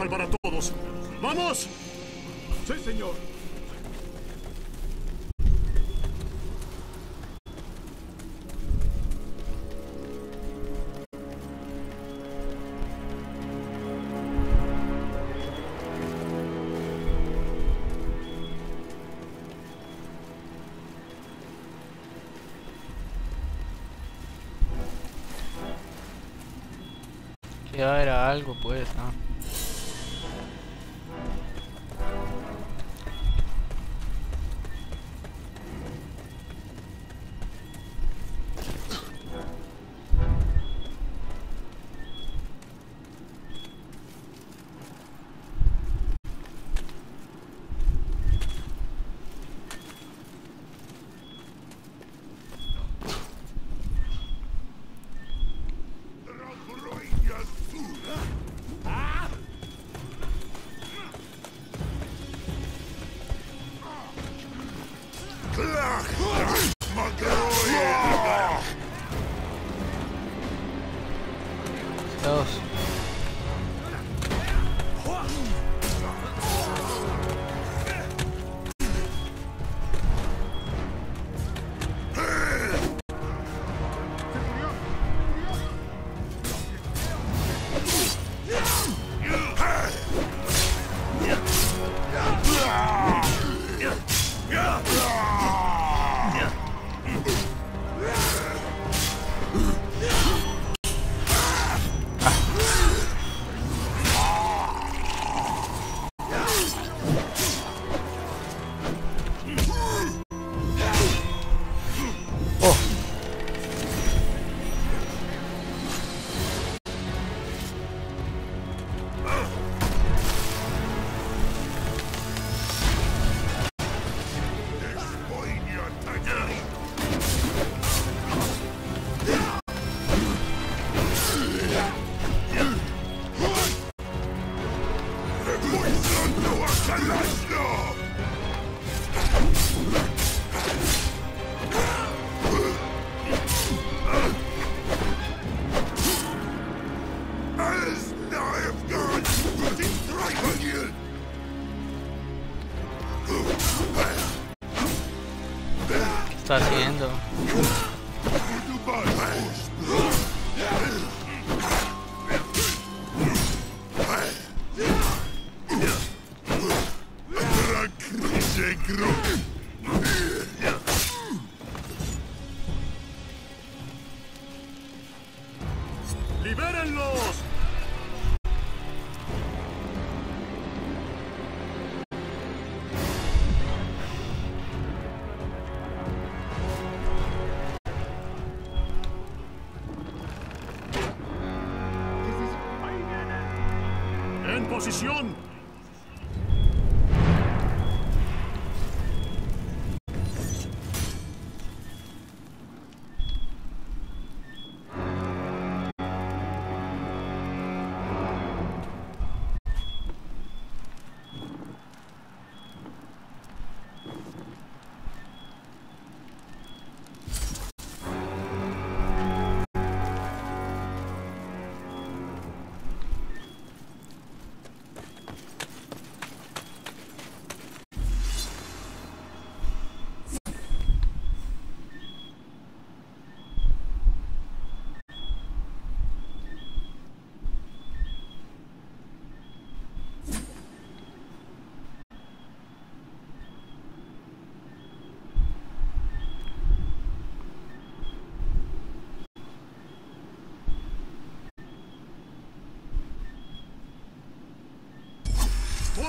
Salvar a todos. ¡Vamos! Sí, señor. Ya era algo, pues,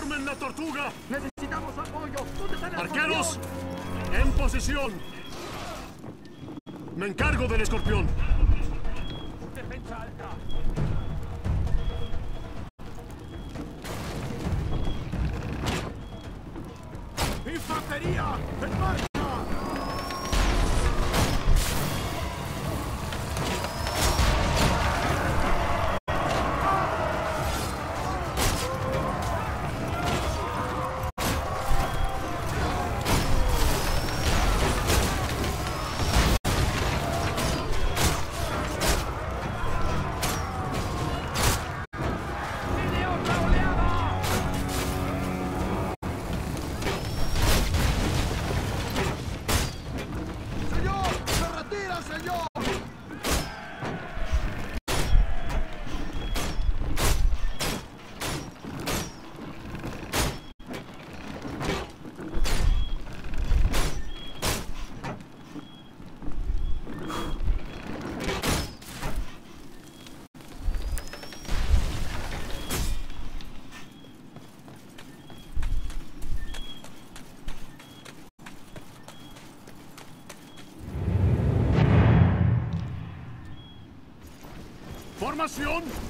¡Formen la tortuga! ¡Necesitamos apoyo! ¿Dónde ¡Arqueros! ¡En posición! ¡Me encargo del escorpión! formación?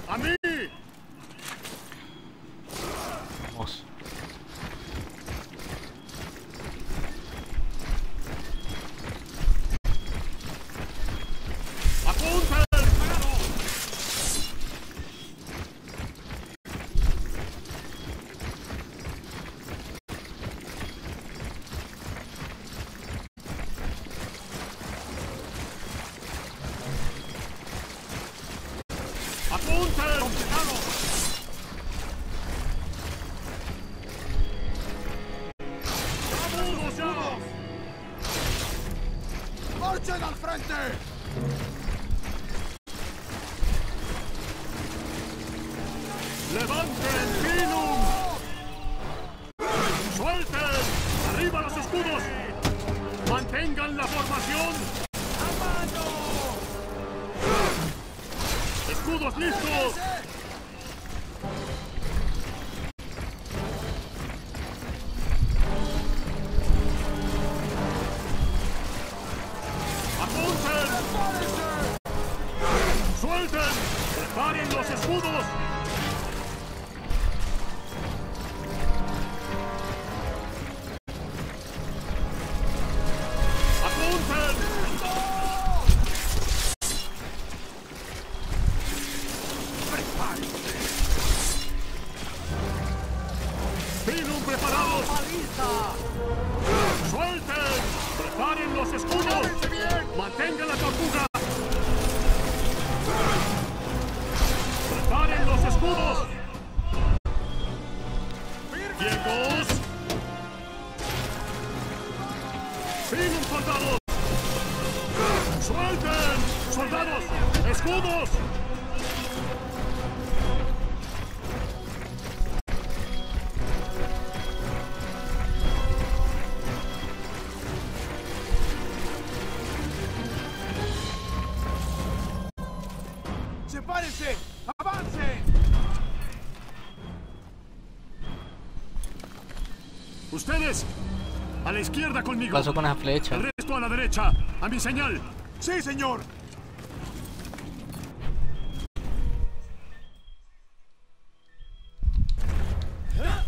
A la izquierda conmigo. Pasó con la flecha. El resto a la derecha. A mi señal. ¡Sí, señor!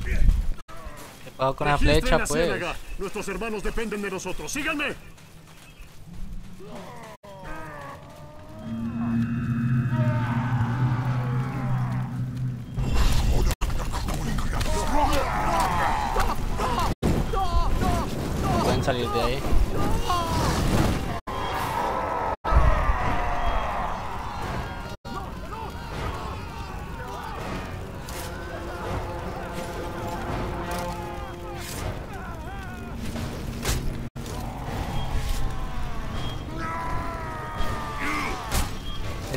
¿Qué pasó con la flecha, la pues? ciénaga. Nuestros hermanos dependen de nosotros. ¡Síganme!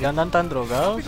Andan tan drogados?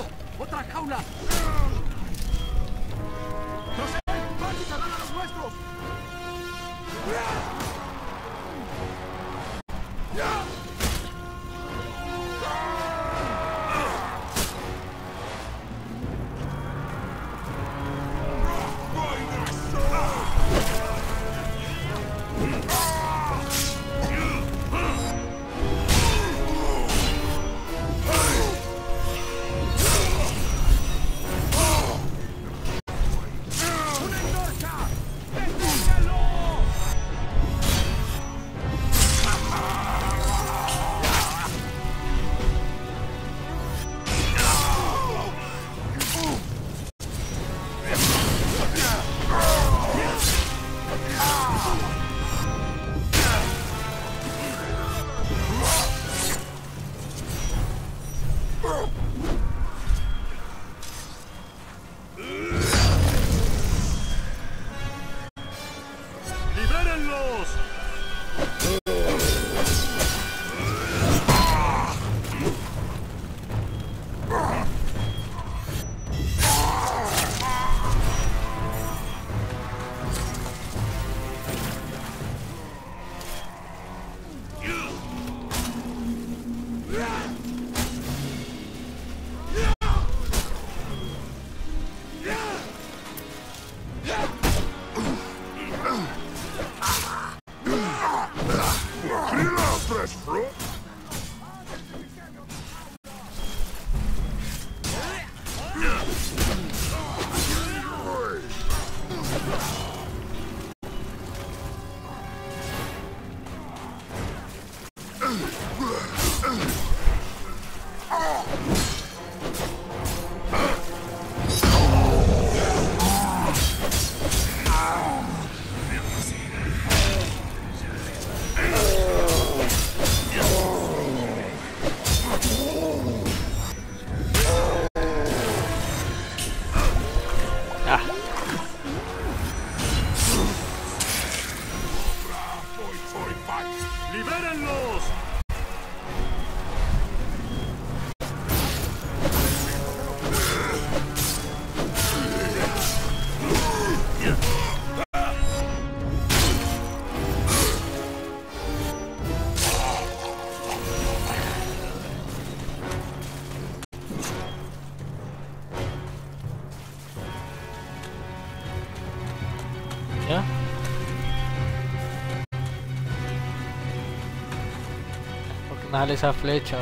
¿Por qué me sale esa flecha?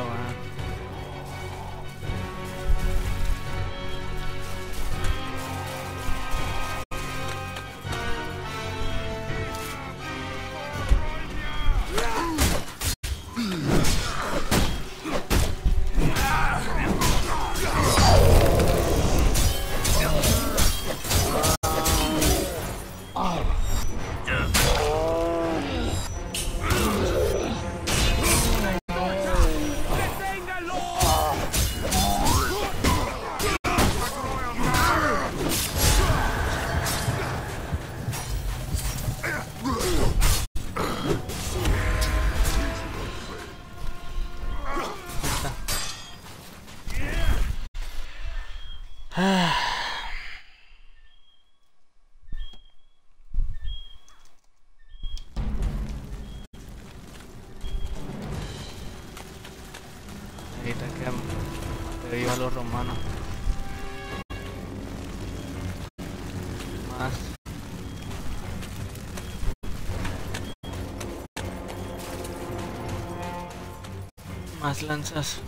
Más lanzas.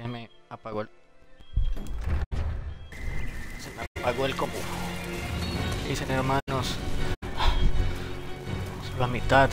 Se me apagó el. Se me apagó el combo. ¿Qué dicen hermanos? Solo la mitad.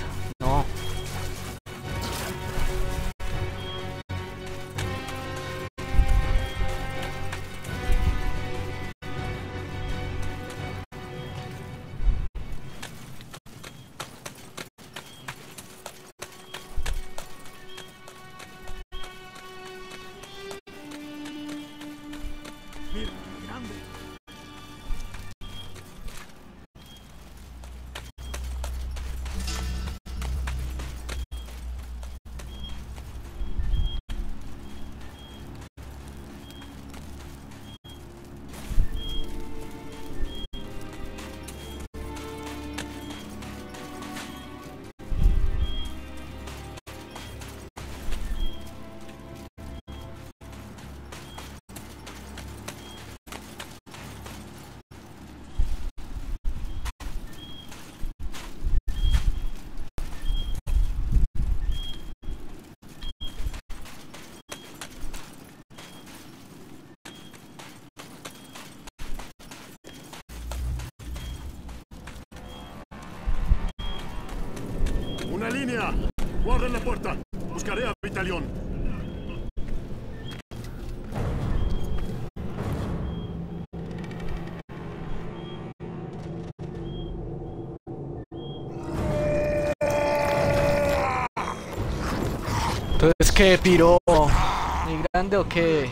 Entonces, ¿qué, piro? ¿Muy grande o qué?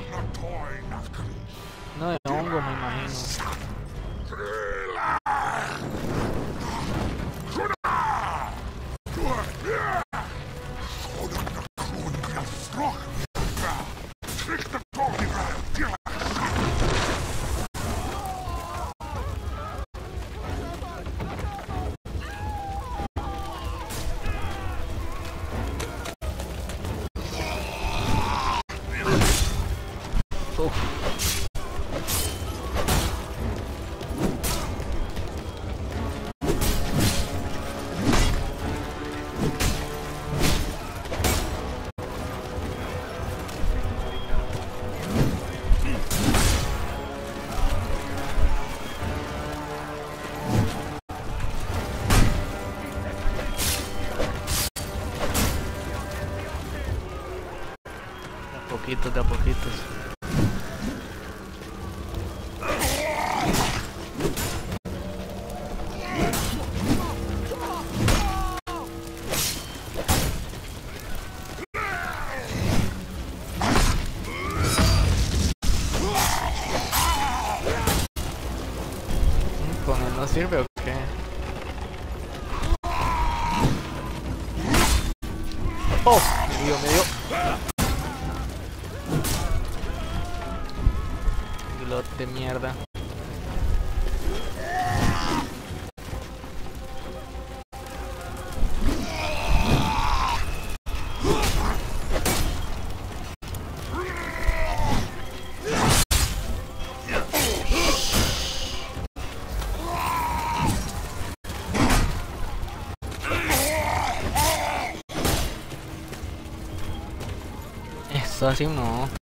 No, de hongo, me imagino. Mierda. Eso así no.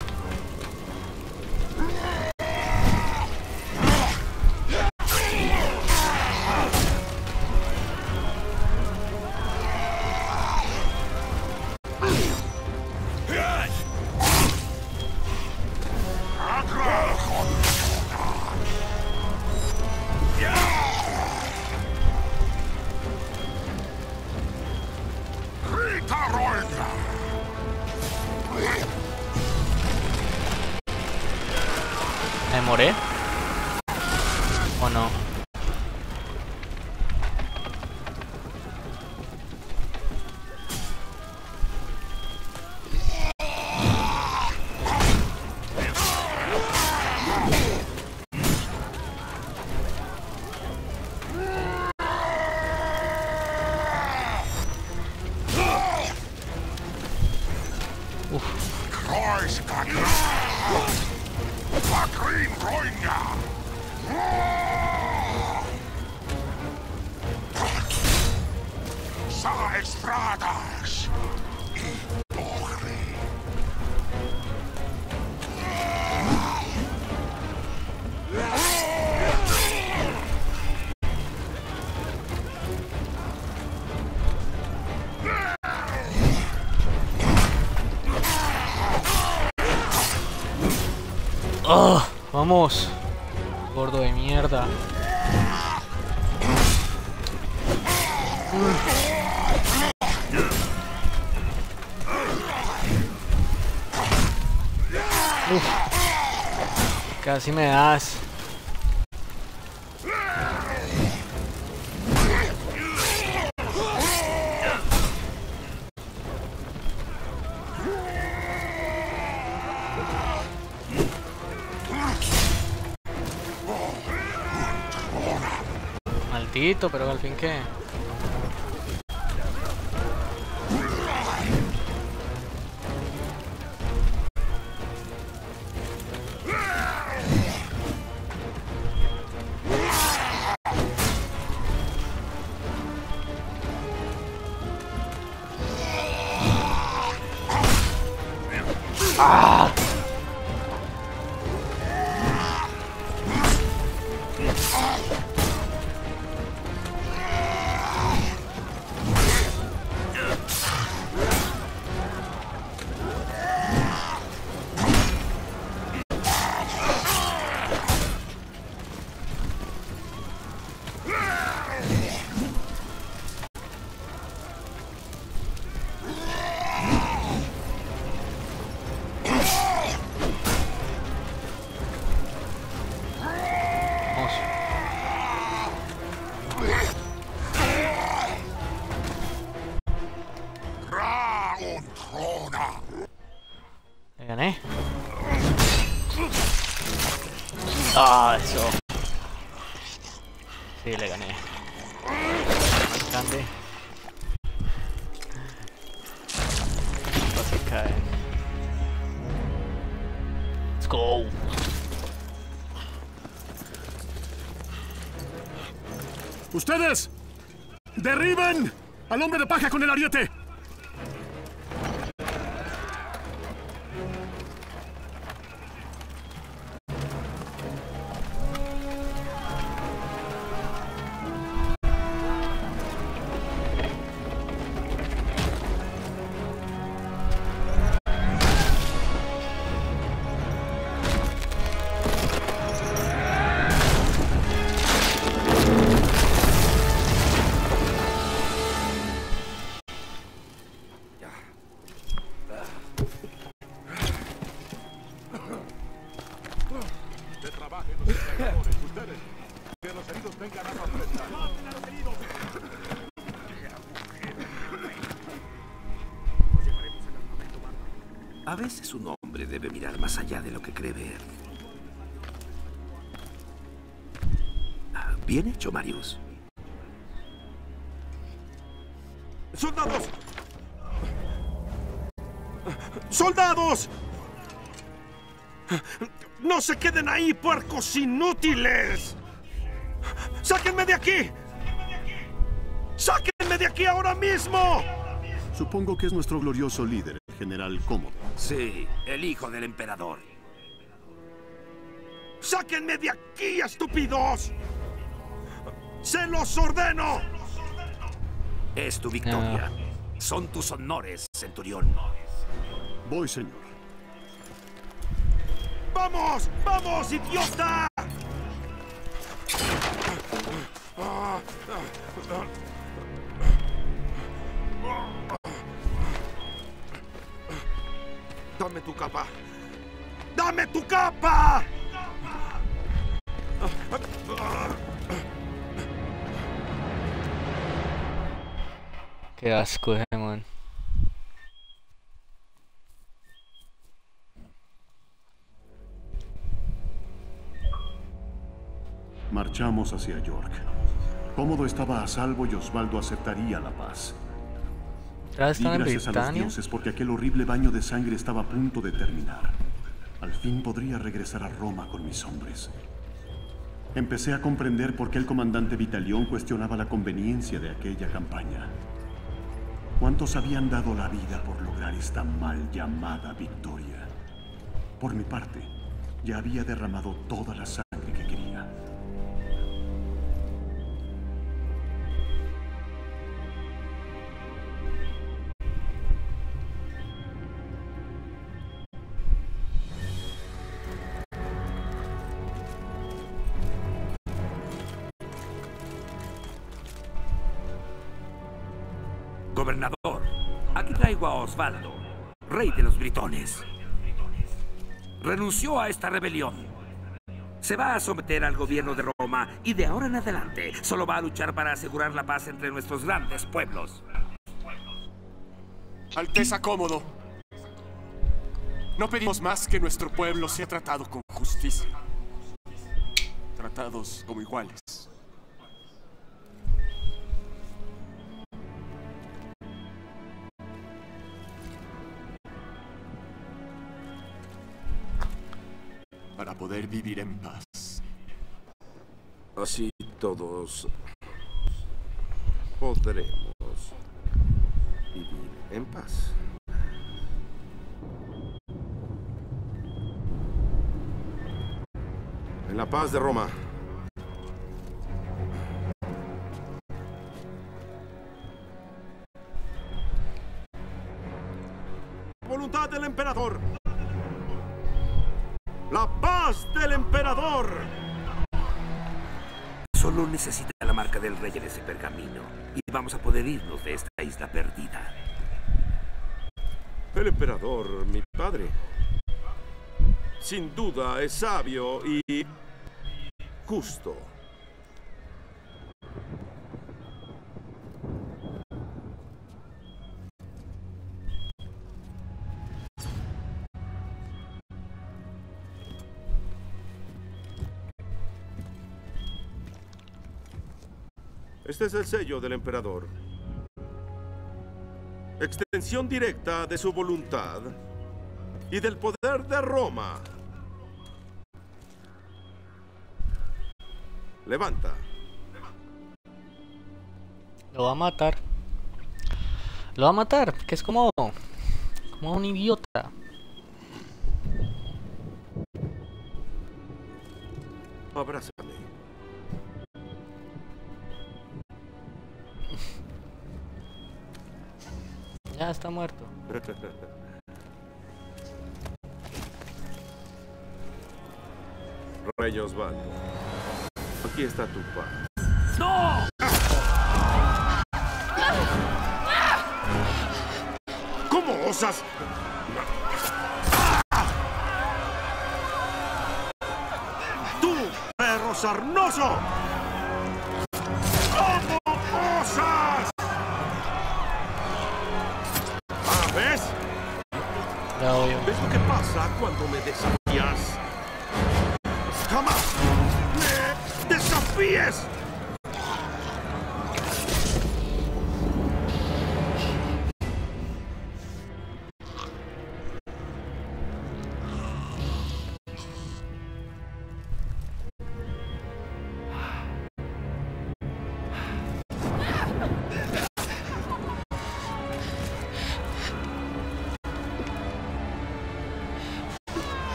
Gordo de mierda. Casi me das. Pero al fin qué. ¡Ustedes! ¡Derriben al hombre de paja con el ariete! ¡Soldados! ¡Soldados! ¡No se queden ahí, puercos inútiles! ¡Sáquenme de aquí! ¡Sáquenme de aquí ahora mismo! Supongo que es nuestro glorioso líder, el general Cómodo. Sí, el hijo del emperador. ¡Sáquenme de aquí, estúpidos! ¡Se los ordeno! Es tu victoria. Son tus honores, centurión. Voy, señor. ¡Vamos! ¡Vamos, idiota! Dame tu capa. ¡Dame tu capa! Qué asco ese man. Marchamos hacia York. Cómodo estaba a salvo y Osvaldo aceptaría la paz. ¿Ya Di están en gracias a los dioses porque aquel horrible baño de sangre estaba a punto de terminar. Al fin podría regresar a Roma con mis hombres. Empecé a comprender por qué el comandante Vitalión cuestionaba la conveniencia de aquella campaña. ¿Cuántos habían dado la vida por lograr esta mal llamada victoria? Por mi parte, ya había derramado toda la sangre Osvaldo, rey de los britones. Renunció a esta rebelión. Se va a someter al gobierno de Roma y de ahora en adelante solo va a luchar para asegurar la paz entre nuestros grandes pueblos. Alteza cómodo. No pedimos más que nuestro pueblo sea tratado con justicia. Tratados como iguales. Para poder vivir en paz. Así todos podremos vivir en paz. En la paz de Roma. Voluntad del emperador. La paz del emperador. Solo necesita la marca del rey en ese pergamino y vamos a poder irnos de esta isla perdida. El emperador, mi padre. Sin duda es sabio y justo. Este es el sello del emperador. Extensión directa de su voluntad y del poder de Roma. Levanta. Lo va a matar. Lo va a matar, que es como. como un idiota. Abrázame. Ya está muerto. Rey Osvaldo. Aquí está tu paz. ¡No! ¿Cómo osas? ¡Tú, perro sarnoso! Que pasa cuando me desafías? ¡Jamás me desafíes!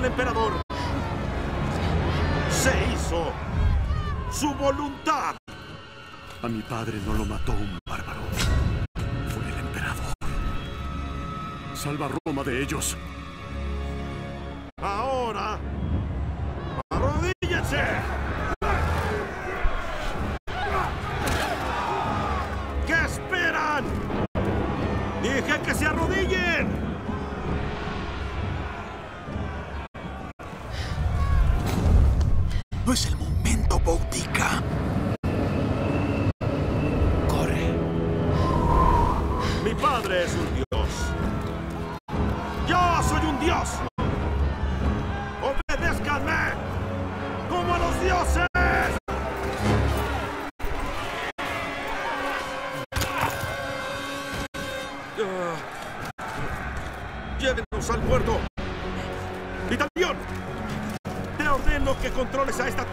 Del emperador. Se hizo su voluntad. A mi padre no lo mató un bárbaro. Fue el emperador. Salva a Roma de ellos.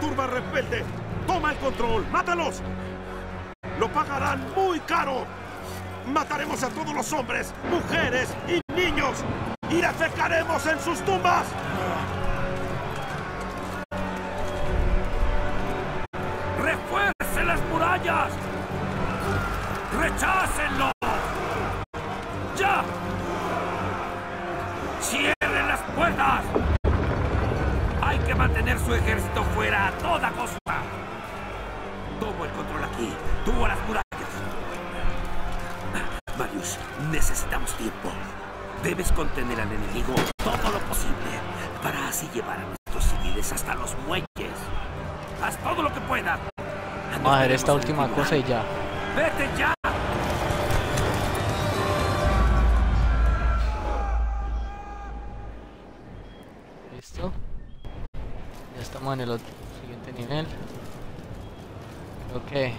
Turba rebelde. Toma el control, mátalos. Lo pagarán muy caro. Mataremos a todos los hombres, mujeres y niños y defecaremos en sus tumbas. Esta última cosa y ya. ¡Vete ya! Listo. Ya estamos en el otro, siguiente nivel. Ok.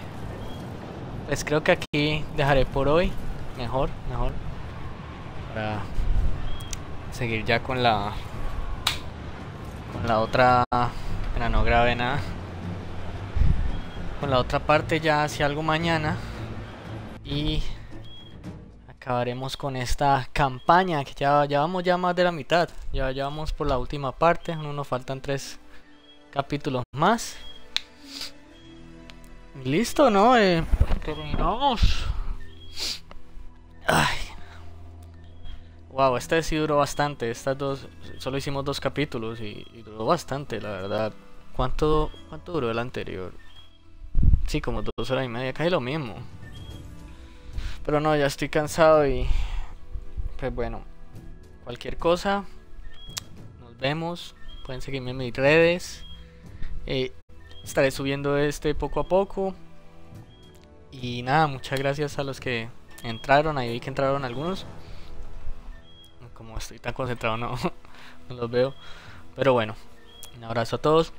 Pues creo que aquí dejaré por hoy. Mejor, mejor. Para seguir ya con la con la otra Espera, no grabé nada con la otra parte ya hacia algo mañana y acabaremos con esta campaña que ya, ya vamos ya más de la mitad ya, ya vamos por la última parte no nos faltan tres capítulos más listo no Eh, terminamos ay Wow, este sí duró bastante. Estas dos, solo hicimos dos capítulos y, y duró bastante, la verdad. ¿Cuánto, ¿Cuánto duró el anterior? Sí, como dos horas y media, casi lo mismo. Pero no, ya estoy cansado y... Pues bueno, cualquier cosa, nos vemos. Pueden seguirme en mis redes. Eh, estaré subiendo este poco a poco. Y nada, muchas gracias a los que entraron. Ahí vi que entraron algunos como estoy tan concentrado no, no los veo. Pero bueno, un abrazo a todos.